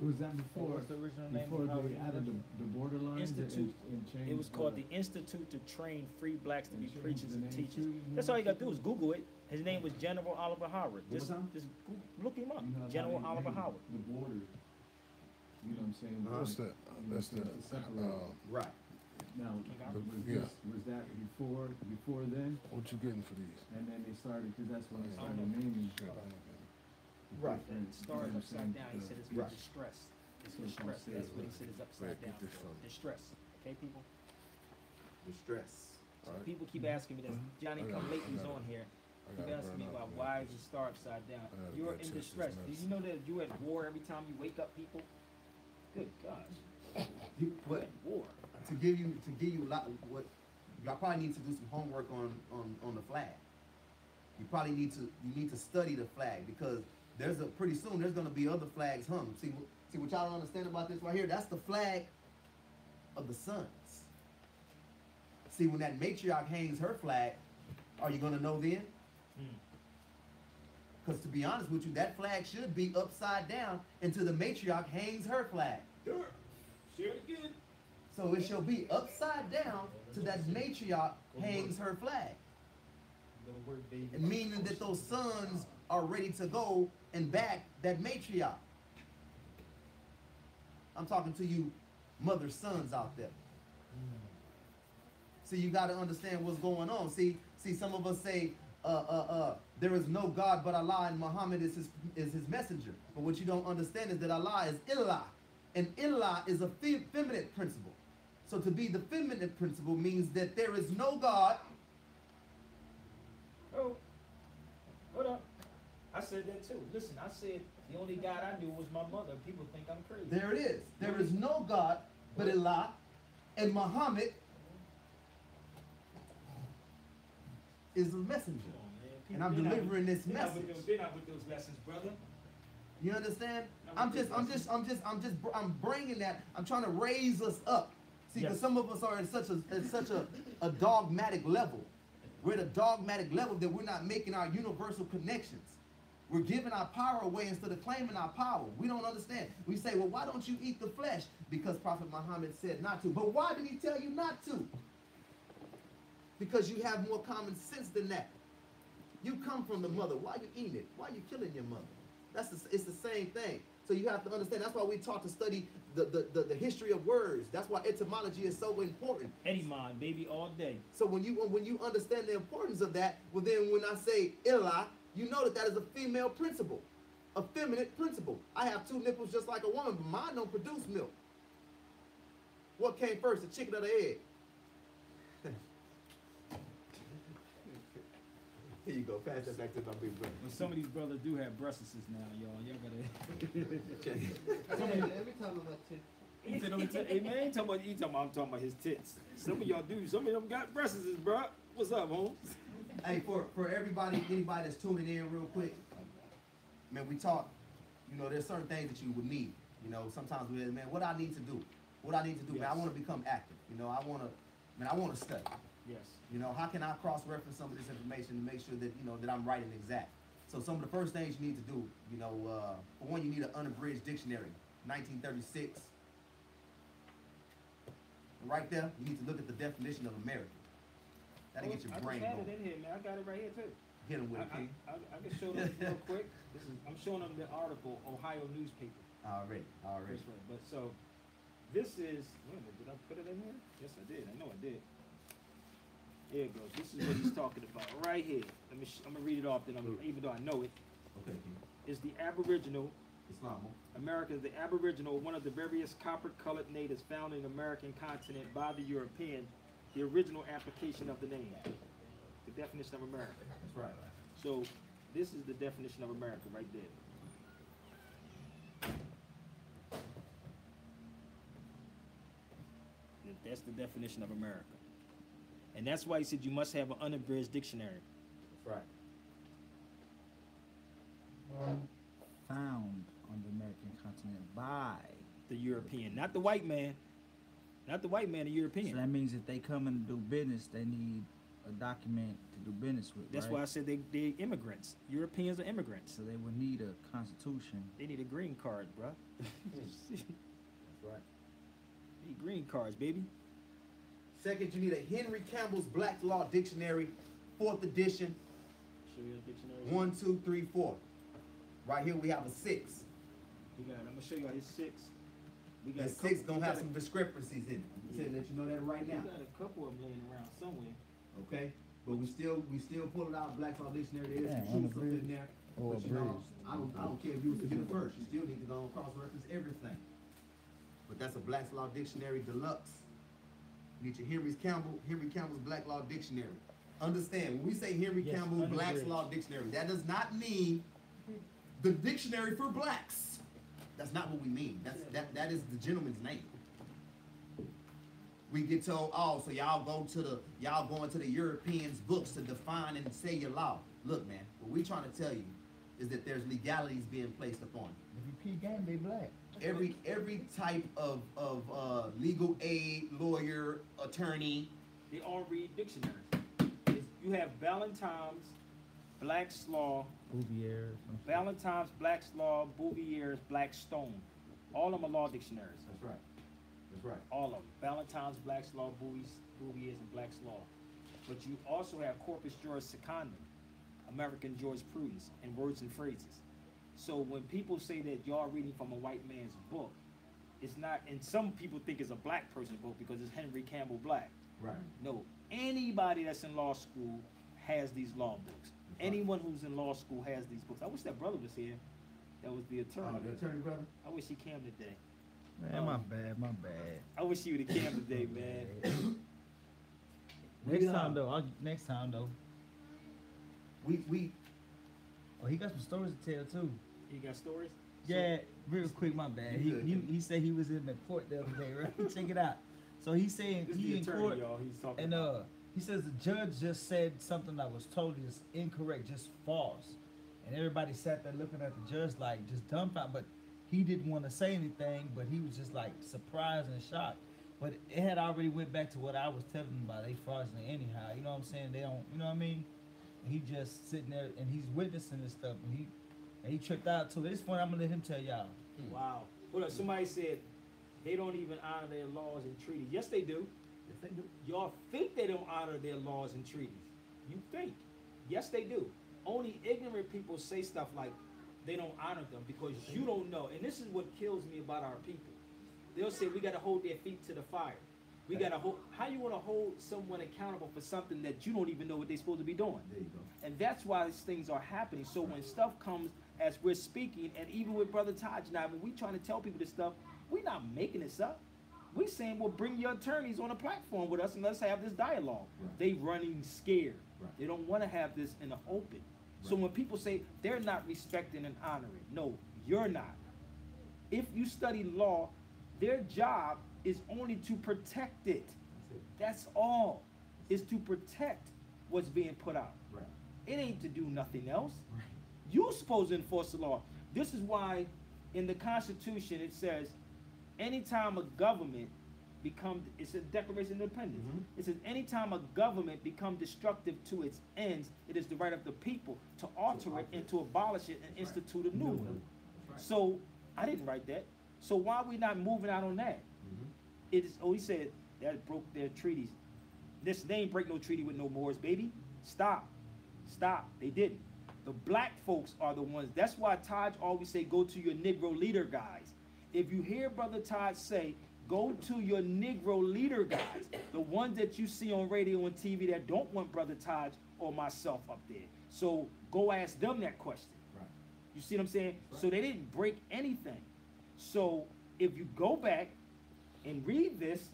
Was that before, What's the original name before they we added the, the borderlines and, Institute. and changed? It was called the- the Institute to Train Free Blacks to be And change Preachers and Teachers. That's all you gotta do is Google it. His name was General Oliver Howard. What Just, was just look him up. you know, how General they Oliver made Howard. The border, you know what I'm saying? What's Um, that? That's the, uh, Right. Now, was Yeah. this, was that before, before then? what you getting for these? And then they started, cause that's when they started no. naming. Right. different- It started you know what I'm upside down. He said it's Right. distress. It's So it's distress. That's what he down. said is upside Right, down. get this from- Distress. Okay, people? Distress. stress. Alright. People keep asking me this. Johnny come got- late, I on here. I Keep gotta me burn about why is the star upside down? You're in distress. Did you know that you're at war every time you wake up people? Good gosh. You, You what, war. to give you, to give you a lot, what, y'all probably need to do some homework on, on, on the flag. You probably need to, you need to study the flag, because there's a, pretty soon, there's gonna be other flags hung. See, see what y'all don't understand about this right here, that's the flag of the sons. See, when that matriarch hangs her flag, are you gonna know then? Hmm. Cause to be honest with you, that flag should be upside down until the matriarch hangs her flag. Share it again. So it shall be upside down to that matriarch hangs her flag. Baby. Meaning that those sons are ready to go and back that matriarch. I'm talking to you mother sons out there. So you gotta understand what's going on. See, see, some of us say, uh, uh, uh, there is no God but Allah and Muhammad is his, is his messenger. But what you don't understand is that Allah is Illah. And Illah is a fe- feminine principle. So to be the feminine principle means that there is no God. Oh, hold up. I said that too. Listen, I said the only God I knew was my mother. People think I'm crazy. There it is. There is no God but Allah. And Muhammad is the messenger. Come on, man. And I'm People- they're not delivering this they're not with message. those- They're not with those lessons, brother. You understand? I'm just, I'm just, I'm just, I'm just, I'm bringing that. I'm trying to raise us up. See, because Yes. some of us are at such a, at such a, a dogmatic level. We're at a dogmatic level that we're not making our universal connections. We're giving our power away instead of claiming our power. We don't understand. We say, well, why don't you eat the flesh? Because Prophet Muhammad said not to. But why did he tell you not to? Because you have more common sense than that. You come from the mother. Why you eating it? Why you killing your mother? That's the, it's the same thing. So you have to understand. That's why we taught to study the, the, the, the history of words. That's why etymology is so important. Eddie Mon, baby, all day. So when you when you understand the importance of that, well then when I say illa, you know that that is a female principle, a feminine principle. I have two nipples just like a woman, but mine don't produce milk. What came first, the chicken or the egg? Here you go. Pass that back to my big brother. Well, some of these brothers do have breasts now, y'all. Y'all gotta. Every time I'm like, "Tick." He said, "Don't hey man, ain't talking about, he talking about, I'm talking about his tits. Some of y'all do. Some of them got breasts, bro. What's up, Holmes? Hey, for, for everybody, anybody that's tuning in real quick, man, we talk, you know, there's certain things that you would need. You know, sometimes we, man, what I need to do, what I need to do, man, I wanna become active. You know, I wanna, man, I wanna study. Yes. You know, how can I cross-reference some of this information to make sure that, you know, that I'm right and exact? So some of the first things you need to do, you know, uh, for one, you need an unabridged dictionary, nineteen thirty-six. Right there, you need to look at the definition of American. That'll get your I brain just had it in here, man. I got it right here too. Hit 'em with I, it, I, King. I, I can show them real quick. This is, I'm showing them the article, Ohio newspaper. Already, already. But so, this is, wait a minute, did I put it in here? Yes, I did. I know I did. Here it goes. This is what he's talking about right here. Let me. Sh- I'm gonna read it off. Then I'm, even though I know it, Okay, is the Aboriginal Islam. America is the Aboriginal, one of the various copper-colored natives found in the American continent by the European, the original application of the name, the definition of America. That's right. So, this is the definition of America right there. That's the definition of America. And that's why he said you must have an unabridged dictionary. That's right. Found on the American continent by. The European, not the white man. Not the white man, the European. So that means if they come and do business, they need a document to do business with. That's right? why I said they they immigrants. Europeans are immigrants. So they would need a constitution. They need a green card, bruh. That's right. need green cards, baby. Second, you need a Henry Campbell's Black Law Dictionary, fourth edition, Show you the dictionary. one, two, three, four. Right here we have a six. We got. I'm gonna show you all his six. We got That a couple- six gonna have got a- some discrepancies in it. I'm saying let you know that right We now. got a couple of them laying around somewhere. Okay? But we still we still pull it out Black Law Dictionary. There is Yeah, some truth up in unabridged there. or But you know. I don't I don't care if you was to get it first. You still need to go and cross reference everything. But that's a Black Law Dictionary Deluxe. Get your Henry Campbell, Henry Campbell's Black Law Dictionary. Understand, when we say Henry Yes, Campbell Black's. Law Dictionary, that does not mean the dictionary for blacks. That's not what we mean. That's, that, that is the gentleman's name. We get told, oh, so y'all go to the, y'all going to the Europeans' books to define and say your law. Look, man, what we trying to tell you is that there's legalities being placed upon you If you pee game, they black. Every every type of of uh, legal aid, lawyer, attorney. They all read dictionaries. It's- You have Valentine's, Black's Law, Bouvier. Valentine's, Black's Law, Bouvier's, Blackstone. All of them are law dictionaries. That's right. That's right. All of them. Valentine's, Black's Law, Bowie's, Bouvier's, and Black's Law. But you also have Corpus Juris Secundum, American jurisprudence, and words and phrases. So when people say that y'all reading from a white man's book, it's not, and some people think it's a black person's book because it's Henry Campbell Black. Right. No, anybody that's in law school has these law books. right. Anyone who's in law school has these books. I wish that brother was here. That was the attorney. Oh, the attorney brother. I wish he came today. Man, my bad, my bad. I wish he would have came today, man. Next uh, time though, I'll, next time though. We we Oh, he got some stories to tell too. You got stories? Yeah, real quick, my bad. He, he, he said he was in the court the other day, right? Check it out. So he's saying This he in attorney, court, y'all. He's talking. and uh, he says the judge just said something that was totally just incorrect, just false, and everybody sat there looking at the judge like just dumbfounded. But he didn't want to say anything, but he was just like surprised and shocked. But it had already went back to what I was telling him about. They fraudulent anyhow. You know what I'm saying? They don't. You know what I mean? And he just sitting there and he's witnessing this stuff, and he and he tripped out too. At this point, I'm gonna let him tell y'all. Hmm. Wow. Hold up. Somebody said they don't even honor their laws and treaties. Yes, they do. yes they do. Y'all think they don't honor their laws and treaties. You think. Yes, they do. Only ignorant people say stuff like they don't honor them because you don't know. And this is what kills me about our people. They'll say we gotta hold their feet to the fire. We gotta hold how you wanna hold someone accountable for something that you don't even know what they're supposed to be doing. There you go. And that's why these things are happening. So when stuff comes as we're speaking, and even with Brother Taj and I, when we trying to tell people this stuff, we're not making this up. We saying, well, bring your attorneys on a platform with us and let's have this dialogue. Right. They running scared. Right. They don't want to have this in the open. So when people say they're not respecting and honoring, no, you're not. If you study law, their job is only to protect it. That's it. That's all. Is to protect what's being put out. Right. It ain't to do nothing else. Right. You're supposed to enforce the law. This is why in the Constitution it says, anytime a government become, it's a Declaration of Independence. Mhm. It says, anytime a government become destructive to its ends, it is the right of the people to alter it and to abolish it and That's right. institute a new New one. one. Right. So I didn't write that. So why are we not moving out on that? Mhm. It is. Oh, he said that broke their treaties. This they ain't break no treaty with no Moors, baby. Stop, stop. They didn't. The black folks are the ones. That's why Taj always say, go to your Negro leader guys. If you hear Brother Taj say, go to your Negro leader guys, the ones that you see on radio and TV that don't want Brother Taj or myself up there. So go ask them that question. Right. You see what I'm saying? Right. So they didn't break anything. So if you go back and read this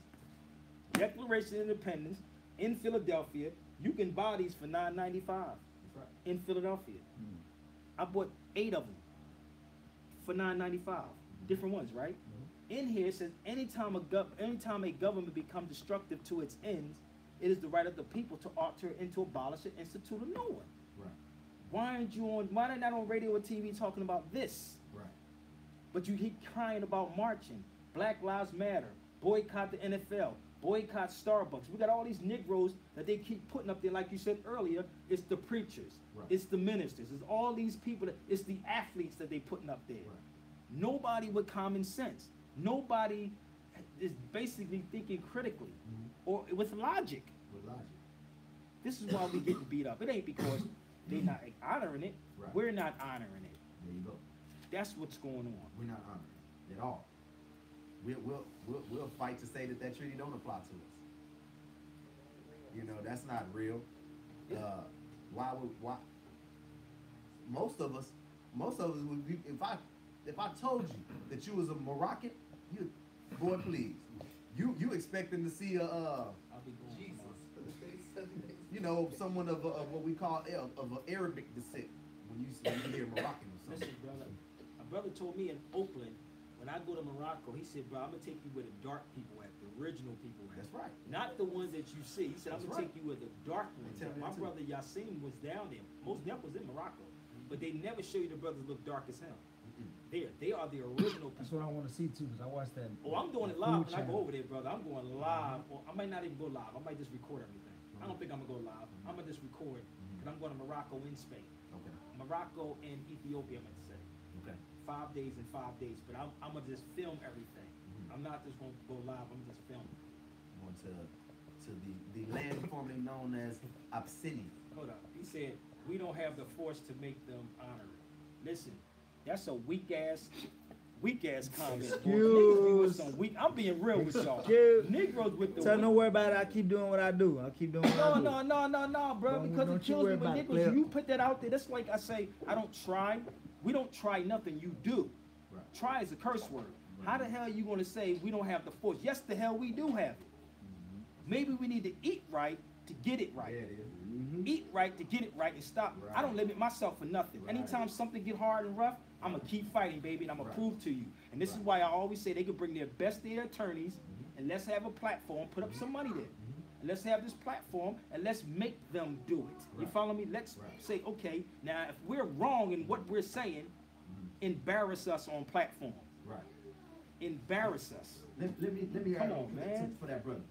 Declaration of Independence in Philadelphia, you can buy these for $9.95 in Philadelphia. I bought eight of them for nine ninety five. Different ones, right? Mm-hmm. In here it says anytime a gov- anytime a government becomes destructive to its ends, it is the right of the people to alter and to abolish it, institute a new one. Right. Why aren't you on? Why are they not on radio or TV talking about this? Right. But you keep crying about marching, Black Lives Matter, boycott the NFL, boycott Starbucks. We got all these Negroes that they keep putting up there, like you said earlier. It's the preachers, Right. it's the ministers, it's all these people. That, it's the athletes that they putting up there. Right. Nobody with common sense. Nobody is basically thinking critically Mhm. or with logic. With logic. This is why we getting beat up. It ain't because they're not honoring it. Right. We're not honoring it. There you go. That's what's going on. We're not honoring it at all. We'll, we'll, we'll, we'll fight to say that that treaty don't apply to us. You know, that's not real. Uh, why would, why? Most of us, most of us would be, if I, if I told you that you was a Moroccan, you, boy, please, You you expecting to see a uh, I'll be. Jesus, you know, someone of, of what we call Arab- of a Arabic descent when you, when you hear Moroccan or something. Listen, brother, my brother told me in Oakland, when I go to Morocco, he said, bro, I'm gonna take you where the dark people at, the original people at. That's right. Not the ones that you see. He said, I'm That's gonna right. take you where the dark They ones tell at. My too. brother Yassin was down there. Most mm-hmm. them was in Morocco. Mm-hmm. But they never show you the brothers look dark as hell. There, they are the original That's what I wanna see too, cause I watched that. Oh, I'm doing it live when I go over there, brother. I'm going live. Or I might not even go live. I might just record everything. I don't think I'm gonna go live. I'm gonna just record. Cause I'm going to Morocco and Spain. Okay. Morocco and Ethiopia, I meant to say. Okay. Five days and five days. But I'm, I'm gonna just film everything. Mhm. I'm not just gonna go live. I'm just filming. Going to to the the land formerly known as Abyssinia. Hold up. He said, we don't have the force to make them honor it. Listen, that's a weak ass, weak ass comment. boy. Be Excuse. weak, I'm being real with y'all. Excuse. Negroes with the So weak- don't worry about it, I keep doing what I do, I keep doing what I No, do. no, no, no, no, bro, Don't- because don't it kills me when about it, Negroes, you put that out there, that's like I say, I don't try. We don't try nothing, you do. Right. Try is a curse word. How the hell are you gonna say we don't have the force? Yes, the hell we do have it. Mm-hmm. Maybe we need to eat right to get it right. Yeah, it is. Mm-hmm. Eat right to get it right and stop. I don't limit myself for nothing. Right. Anytime something get hard and rough, I'm gonna keep fighting, baby, and I'm gonna Right. prove to you. And this is why I always say they could bring their best of their attorneys, Mhm. and let's have a platform, put up some money there. Mhm. And let's have this platform and let's make them do it. You follow me? Let's Right. say, okay, now if we're wrong in what we're saying, Mhm. embarrass us on platform. Right. Embarrass us. Let, let me let me Come on man. for that brother.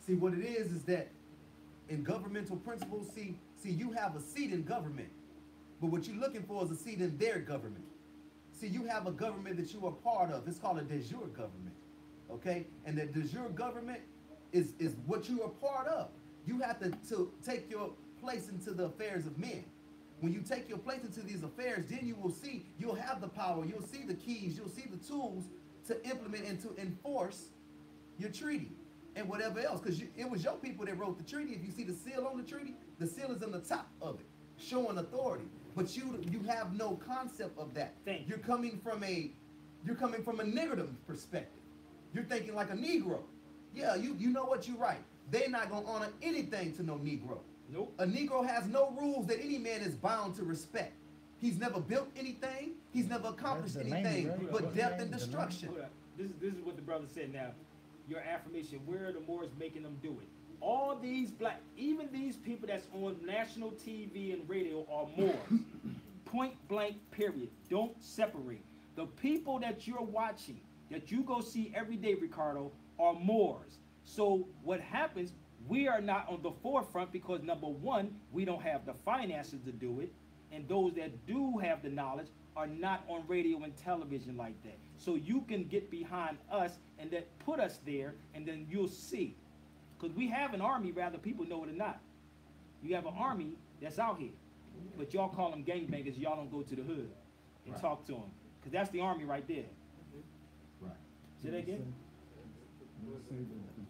See what it is is that in governmental principles, see see you have a seat in government, but what you're looking for is a seat in their government. See, you have a government that you are part of. It's called a de jure government. Okay? And the de jure government is is what you are part of. You have to, to take your place into the affairs of men. When you take your place into these affairs, then you will see, you'll have the power, you'll see the keys, you'll see the tools to implement and to enforce your treaty and whatever else. Because it was your people that wrote the treaty. If you see the seal on the treaty, the seal is on the top of it, showing authority. But you you have no concept of that. Thank you. You're coming from a you're coming from a negative perspective. You're thinking like a Negro. Yeah, you you know what you're right. They're not gonna honor anything to no Negro. Nope. A Negro has no rules that any man is bound to respect. He's never built anything. He's never accomplished That's the anything right? but What's death and destruction. Hold. This is this is what the brother said now. Your affirmation, where are the Moors making them do it? All these black, even these people that's on national TV and radio are Moors. Point blank, period. Don't separate. The people that you're watching, that you go see every day, Ricardo, are Moors. So what happens, we are not on the forefront because number one, we don't have the finances to do it. And those that do have the knowledge are not on radio and television like that. So you can get behind us and then put us there, and then you'll see. Because we have an army, rather people know it or not. You have an army that's out here, but y'all call them gangbangers. Y'all don't go to the hood and Right. talk to them, because that's the army right there. Right. Say that again. Say the-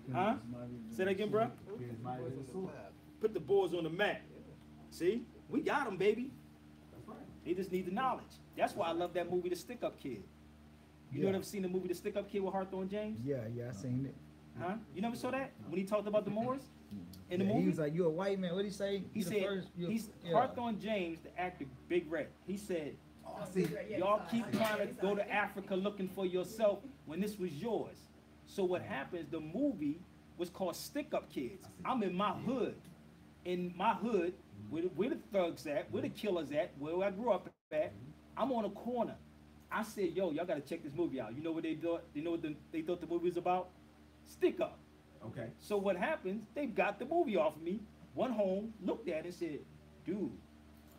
the Huh? pins might even Say that again, bruh. Here's my little sword. Put the boys on the map. See, we got them, baby. They just need the knowledge. That's why I love that movie, The Stick Up Kid. You Yeah. know, ever seen the movie The Stick Up Kid with Hawthorne James? Yeah, yeah, I seen it. Huh? You never saw that when he talked about the Moors in the Yeah, movie? He was like, "You a white man?" What did he say? He You the said, first- he's yeah. Hawthorne James, the actor Big Red. He said, Oh, see, y'all keep trying to go to Africa looking for yourself when this was yours. So what happens? The movie was called Stick Up Kids. I'm in my hood, in my hood, mm-hmm. where the, where the thugs at, where the mm-hmm. killers at, where I grew up at. Mm-hmm. I'm on a corner. I said, yo, y'all gotta check this movie out. You know what they thought? You know what the, they thought the movie was about? Stick Up. Okay. So what happens? They got the movie off of me. Went home, looked at it, and said, "Dude,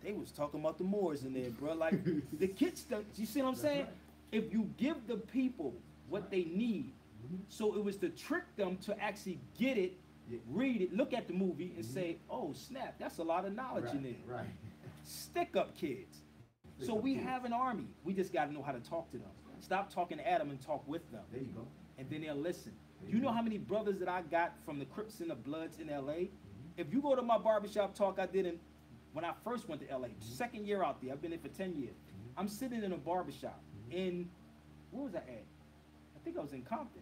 they was talking about the Moors in there, bro. Like the kids stuff. You see what I'm That's saying? right. If you give the people what they need, Mhm. so it was to trick them to actually get it, Yeah. read it, look at the movie, and Mhm. say, "Oh snap, that's a lot of knowledge in Right, there." Right. Stick up kids. Stick So up we kids. have an army. We just got to know how to talk to them. Stop talking at them and talk with them There you go. and then they'll listen. You know how many brothers that I got from the Crips and the Bloods in LA? If you go to my barbershop talk I did in when I first went to LA, second year out there, I've been there for 10 years. I'm sitting in a barbershop in, where was I at? I think I was in Compton.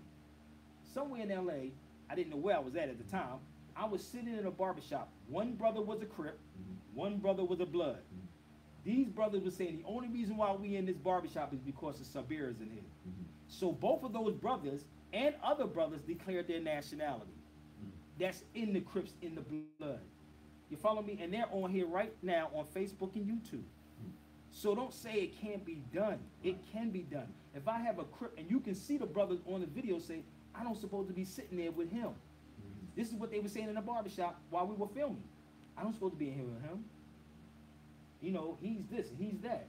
somewhere in LA, I didn't know where I was at at the time. I was sitting in a barbershop. One brother was a Crip, one brother was a Blood. These brothers were saying the only reason why we in this barbershop is because of Sabir is in here. So both of those brothers and other brothers declared their nationality. Hmm. That's in the Crips, in the blood. You follow me? And they're on here right now on Facebook and YouTube. Hmm. So don't say it can't be done. It can be done. If I have a Crip, and you can see the brothers on the video say, I don't supposed to be sitting there with him. Hmm. This is what they were saying in the barbershop while we were filming. I don't supposed to be in here with him. You know, he's this he's that.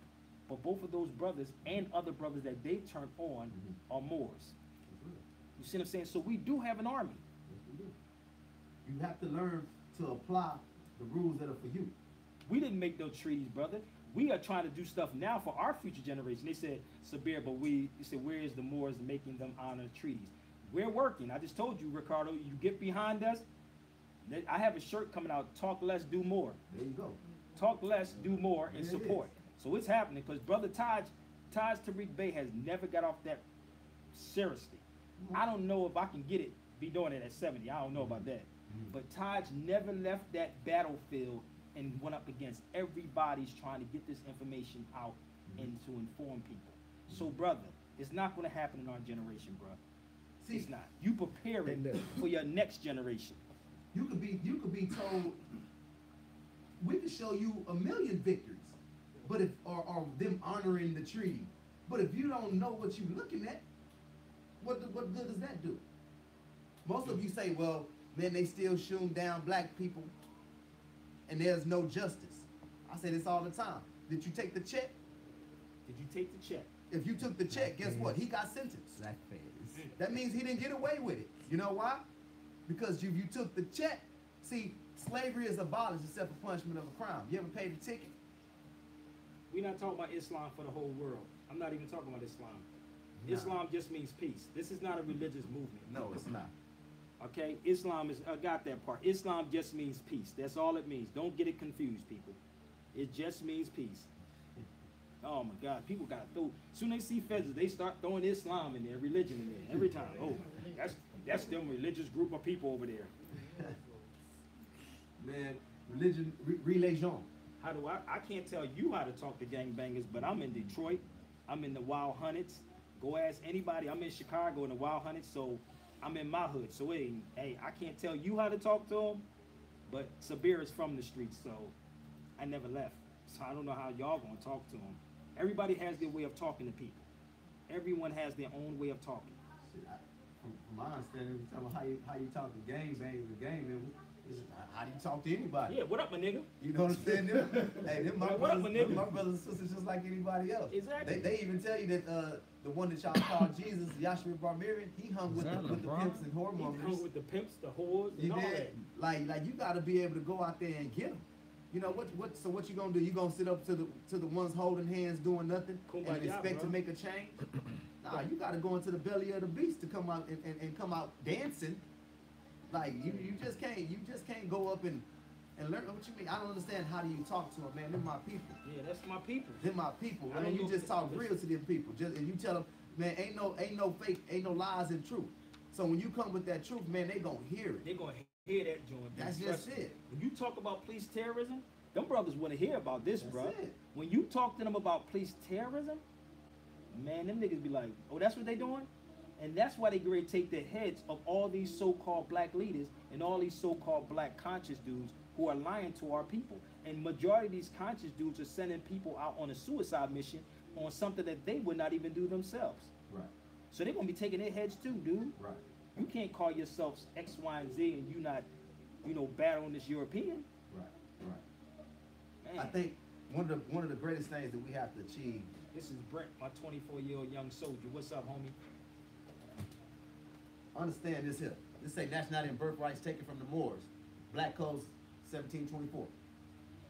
But both of those brothers and other brothers that they turned on are Moors. You see what I'm saying? So we do have an army. Yes, we do. You have to learn to apply the rules that are for you. We didn't make those treaties, brother. We are trying to do stuff now for our future generation. They said, Sabir, but we, said, where is the Moors making them honor treaties? We're working. I just told you, Ricardo, you get behind us. I have a shirt coming out, talk less, do more. There you go. Talk less, do more, and There it support. So it's happening, because Brother Taj, Taj Tariq Bey has never got off that seriously. I don't know if I can get it, be doing it at seventy, I don't know about that. Mhm. But Taj never left that battlefield and went up against everybody's trying to get this information out and to inform people. So brother, it's not gonna happen in our generation, bro. See, It's not. You prepare it uh, for your next generation. you could be you could be told we could show you a million victories, but if or, or them honoring the treaty, but if you don't know what you're looking at, what what good does that do? Most of you say, well, man, they still shooting down black people, and there's no justice. I say this all the time. Did you take the check? Did you take the check? If you took the check, guess what? He got sentenced. That means he didn't get away with it. You know why? Because you, you took the check. See, slavery is abolished except for punishment of a crime. You ever paid a ticket? We're not talking about Islam for the whole world. I'm not even talking about Islam. Nah. Islam just means peace. This is not a religious movement. No, it's not. Okay, Islam is, I got that part. Islam just means peace. That's all it means. Don't get it confused, people. It just means peace. Oh my God, people gotta throw, soon they see feathers, they start throwing Islam in there, religion in there, every time. Oh, that's, that's them religious group of people over there. Man, religion, re- religion. How do I, I can't tell you how to talk to gangbangers, but I'm in Detroit, I'm in the Wild Hundreds. Go ask anybody, I'm in Chicago in the Wild Hundreds, so I'm in my hood. So hey, hey, I can't tell you how to talk to them, but Sabir is from the streets, so I never left. So I don't know how y'all gonna talk to them. Everybody has their way of talking to people. Everyone has their own way of talking. Shit, I, from, my understanding, tell me how you how you talk to gang bangers and gang members. How do you talk to anybody? Yeah, what up, my nigga? You know what I'm saying? Hey, them my Like, what up, brothers, my nigga? my brothers and sisters just like anybody else. Exactly. They, they even tell you that uh, the one that y'all call Jesus, Yahshua Barbarian, he hung with the, with the pimps and He whoremongers. come with the pimps, the whores, and You all did that. like like you gotta be able to go out there and get them. You know what what so what you gonna do? You gonna sit up to the to the ones holding hands doing nothing and Kumbaya, expect to make a change? Nah, you gotta go into the belly of the beast to come out and, and, and come out dancing. Like you you just can't you just can't go up and and learn what you mean. I don't understand how do you talk to them, man. They're my people. Yeah, that's my people. They're my people. I don't you just talk real to them people. Just and you tell them, man, ain't no ain't no fake, ain't no lies and truth. So when you come with that truth, man, they gonna hear it. They're gonna hear that joint. That's just it. When you talk about police terrorism, them brothers want to hear about this, That's bro. it. When you talk to them about police terrorism, man, them niggas be like, oh, that's what they doing? And that's why they to take the heads of all these so-called black leaders and all these so-called black conscious dudes who are lying to our people. And majority of these conscious dudes are sending people out on a suicide mission on something that they would not even do themselves. Right, So they're gonna be taking their heads too, dude. right. You can't call yourselves X, Y, and Z and you not, you know, battling this European. Right, right. Man, I think one of the one of the greatest things that we have to achieve. this is Brent, my 24 year old young soldier. What's up, homie? Understand this here. This say nationality and birthrights taken from the Moors. Black Codes, 1724.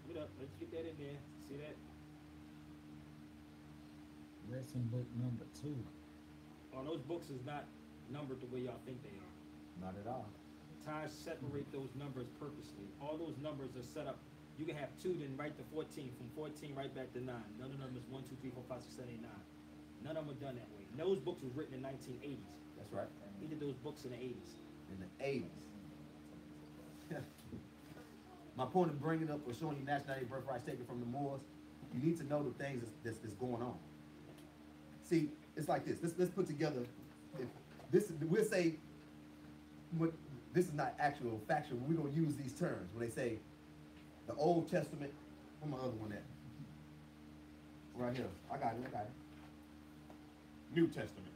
What up? Let's get that in there. See that? Lesson book number two. Oh, those books is not numbered the way y'all think they are. Not at all. Ties separate those numbers purposely. All those numbers are set up. You can have two, then write to 14. From 14, right back to 9. None of them is 1, 2, 3, 4, 5, 6, 7, 8, 9. None of them are done that way. And those books was written in 1980s. That's right. He did those books in the eighties. in the eighties. My point of bringing it up or showing you nationality birthrights taken from the Moors, you need to know the things that's, that's, that's going on. See, it's like this. Let's let's put together. If this we'll say, what this is not actual factual. We're gonna use these terms when they say the Old Testament. Where my other one at? Right here. I got it. I got it. New Testament.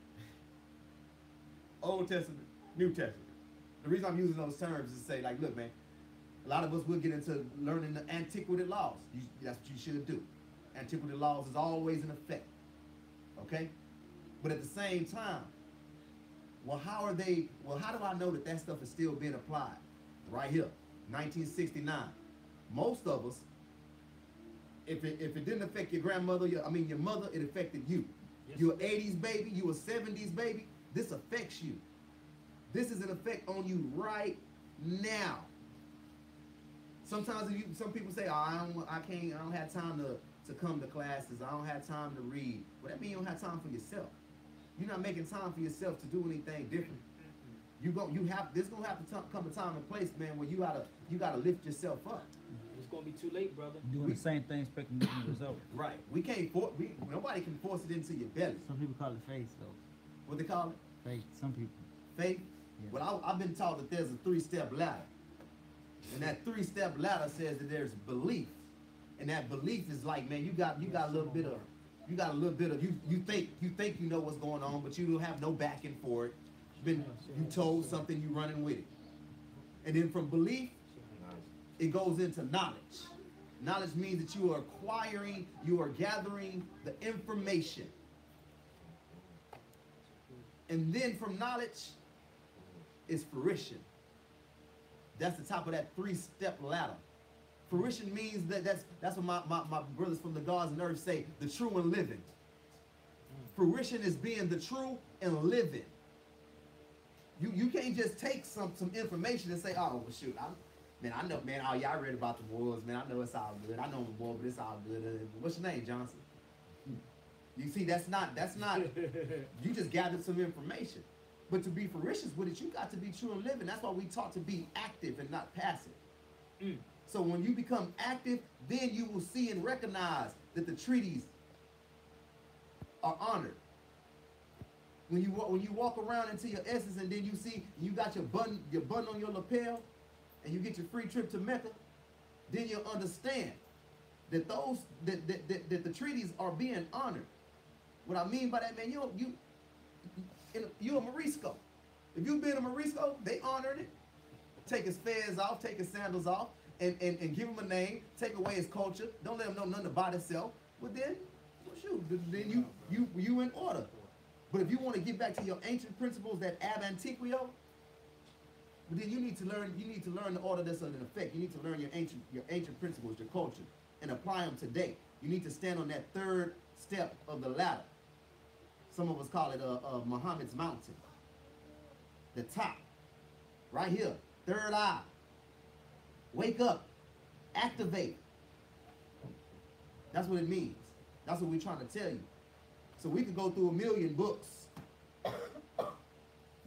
Old Testament, New Testament. The reason I'm using those terms is to say, like, look, man, a lot of us will get into learning the antiquity laws. You, that's what you should do. Antiquity laws is always in effect. Okay? But at the same time, well, how are they? Well, how do I know that that stuff is still being applied? Right here, 1969. Most of us, if it, if it didn't affect your grandmother, your, I mean your mother, it affected you. Yes. You're 80s baby, you a 70s baby. This affects you. This is an effect on you right now. Sometimes you, some people say, oh, I don't, I can't, I don't have time to, to come to classes. I don't have time to read. Well, that means you don't have time for yourself. You're not making time for yourself to do anything different. Mm-hmm. You go, you have, there's gonna have to come a time and place, man, where you gotta, you gotta lift yourself up. It's gonna be too late, brother. Doing the same thing, expecting different results. Right. We can't force, we, nobody can force it into your belly. Some people call it faith, though. What they call it? Faith. Some people. faith. Yeah. Well, I, I've been taught that there's a three-step ladder, and that three-step ladder says that there's belief, and that belief is like, man, you got you got a little bit of, you got a little bit of you you think you think you know what's going on, but you don't have no backing for it. Been you told something, you running with it, and then from belief, it goes into knowledge. Knowledge means that you are acquiring, you are gathering the information. And then from knowledge is fruition. That's the top of that three-step ladder. Fruition means that that's that's what my, my, my brothers from the gods and earth say, the true and living. Fruition is being the true and living. You you can't just take some some information and say, oh well shoot, I'm man, I know, man, oh yeah, I read about the wars, man, I know it's all good. I know the war, but it's all good. What's your name, Johnson? You see, that's not that's not you just gathered some information. But to be ferocious with it, you got to be true and living. That's why we taught to be active and not passive. Mm. So when you become active, then you will see and recognize that the treaties are honored. When you walk, when you walk around into your essence, and then you see you got your button your button on your lapel, and you get your free trip to Mecca, then you'll understand that those that, that, that, that the treaties are being honored. What I mean by that, man, you you in you a Morisco. If you've been a Morisco, they honored it. Take his fez off, take his sandals off, and, and, and give him a name. Take away his culture. Don't let him know nothing about himself. But then, well, shoot, then you you you in order. But if you want to get back to your ancient principles, that ab antiquo, then you need to learn. You need to learn the order that's in effect. You need to learn your ancient your ancient principles, your culture, and apply them today. You need to stand on that third step of the ladder. Some of us call it uh, uh, Muhammad's mountain. The top, right here, third eye. Wake up, activate. That's what it means. That's what we're trying to tell you. So we could go through a million books.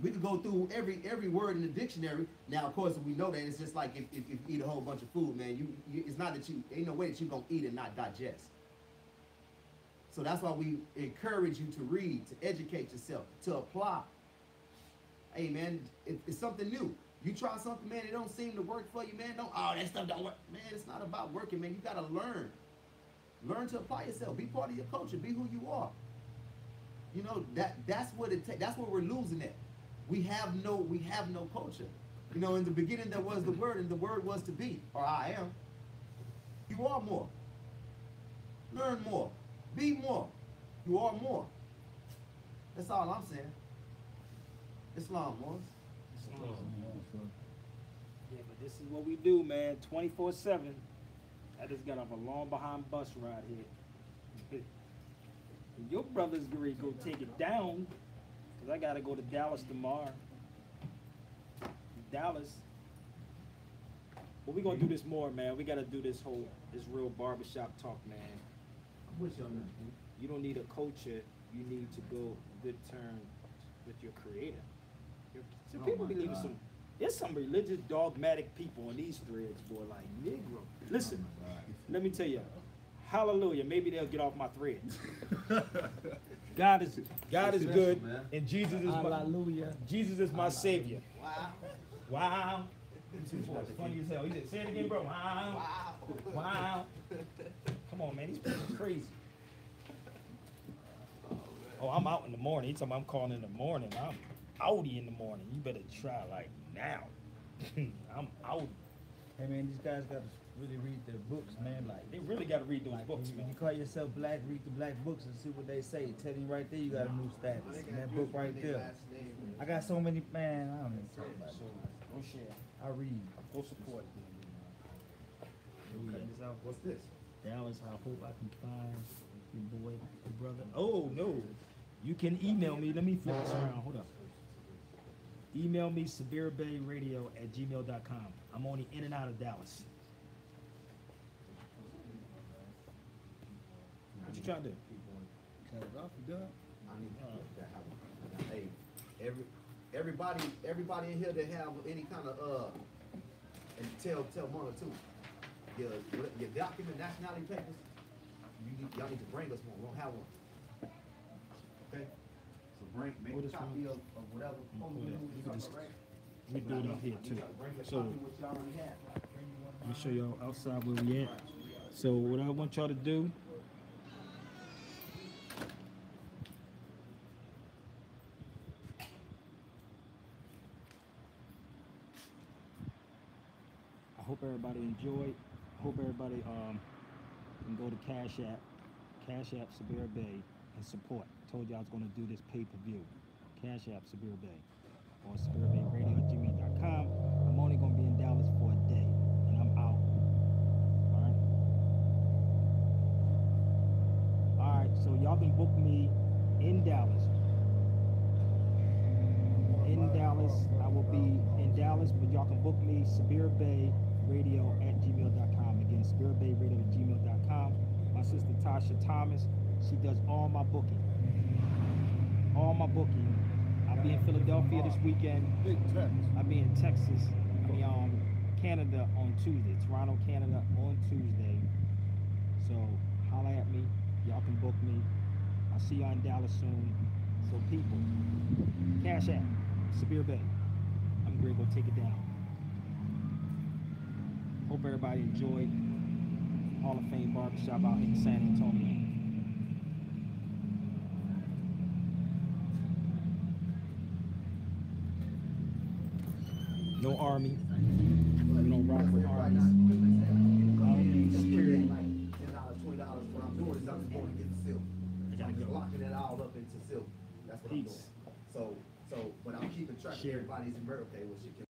We could go through every every word in the dictionary. Now, of course, we know that it's just like if, if, if you eat a whole bunch of food, man. You, you it's not that you ain't no way that you gonna eat and not digest. So that's why we encourage you to read, to educate yourself, to apply. Man, it, it's something new. You try something, man, it don't seem to work for you, man. Don't oh that stuff don't work, man. It's not about working, man. You gotta learn. Learn to apply yourself. Be part of your culture. Be who you are. You know that that's what it takes. That's what we're losing at. We have no we have no culture. You know, in the beginning there was the word, and the word was to be, or I am. You are more. Learn more. Be more. You are more. That's all I'm saying. Islam was. Yeah, but this is what we do, man. Twenty four seven. I just got off a long behind bus ride here. Your brother's gonna go take it down, cause I gotta go to Dallas tomorrow. Dallas. But we gonna do this more, man. We gotta do this whole, this real barbershop talk, man. What's your name? You don't need a culture. You need to go good term with your creator. So Oh people my be leaving God. some. There's some religious dogmatic people on these threads, boy. Like Negro. Listen, oh let me tell you, Hallelujah. Maybe they'll get off my thread. God is God is good, man. and Jesus is my Hallelujah. Jesus is my savior. Wow. Wow. It's funny as hell. He said, "Say it again, bro." Wow. Wow. Wow. Come on, man. These people are crazy. Oh, I'm out in the morning. He talking about I'm calling in the morning. I'm outie in the morning. You better try like now. I'm out. Hey man, these guys gotta really read their books, man. Like They really got to read those Like, books, when man. you call yourself black, read the black books and see what they say. Tell you right there, you got a new status. And that book right there. I got so many, man, I don't even talk about it. Go share. I read. Go support. What's this Dallas, I hope I can find your boy, your brother. Oh, no. You can email me. Let me flip this around. Hold up. Email me, SabirBeyRadio at gmail.com. I'm only in and out of Dallas. What you trying to do? Cut it off? I need to happen. Hey, every, everybody, everybody in here that have any kind of, uh, and tell, tell one or two, your, your document nationality papers, you need, y'all need to bring us one, we don't have one. Okay? So bring, make What a copy of, of whatever. Mm, I'm phone you put you can just-? We do it up here too. So copy of what y'all already have. let me show y'all outside where we at. So what I want y'all to do. I hope everybody enjoyed. Hope everybody um can go to Cash App, Cash App Sabir Bey and support. I Told you I was gonna do this pay per view. Cash App Sabir Bey or SabirBeyRadio@gmail.com. I'm only gonna be in Dallas for a day and I'm out. Alright. Alright, so y'all can book me in Dallas. In Dallas, I will be in Dallas, but y'all can book me Sabir Bey Radio at gmail.com. Again, Sabir Bey Radio at gmail.com. My sister Tasha Thomas, she does all my booking. All my booking. I'll be in Philadelphia this weekend. Big. I'll be in Texas, I'll be um, Canada on Tuesday, Toronto, Canada on Tuesday. So holla at me, y'all can book me. I'll see y'all in Dallas soon. So people, Cash App, Sabir Bey. I'm gonna go take it down. Hope everybody enjoyed Hall of Fame Barbershop out in San Antonio. No army. We don't rock with armies. Army security. Ten dollars, twenty dollars, what I'm doing is I'm just going to get the silk. I I'm just locking it all up into silk, that's what I'm doing. So, so, but I'm keeping track of everybody's birthday, which you can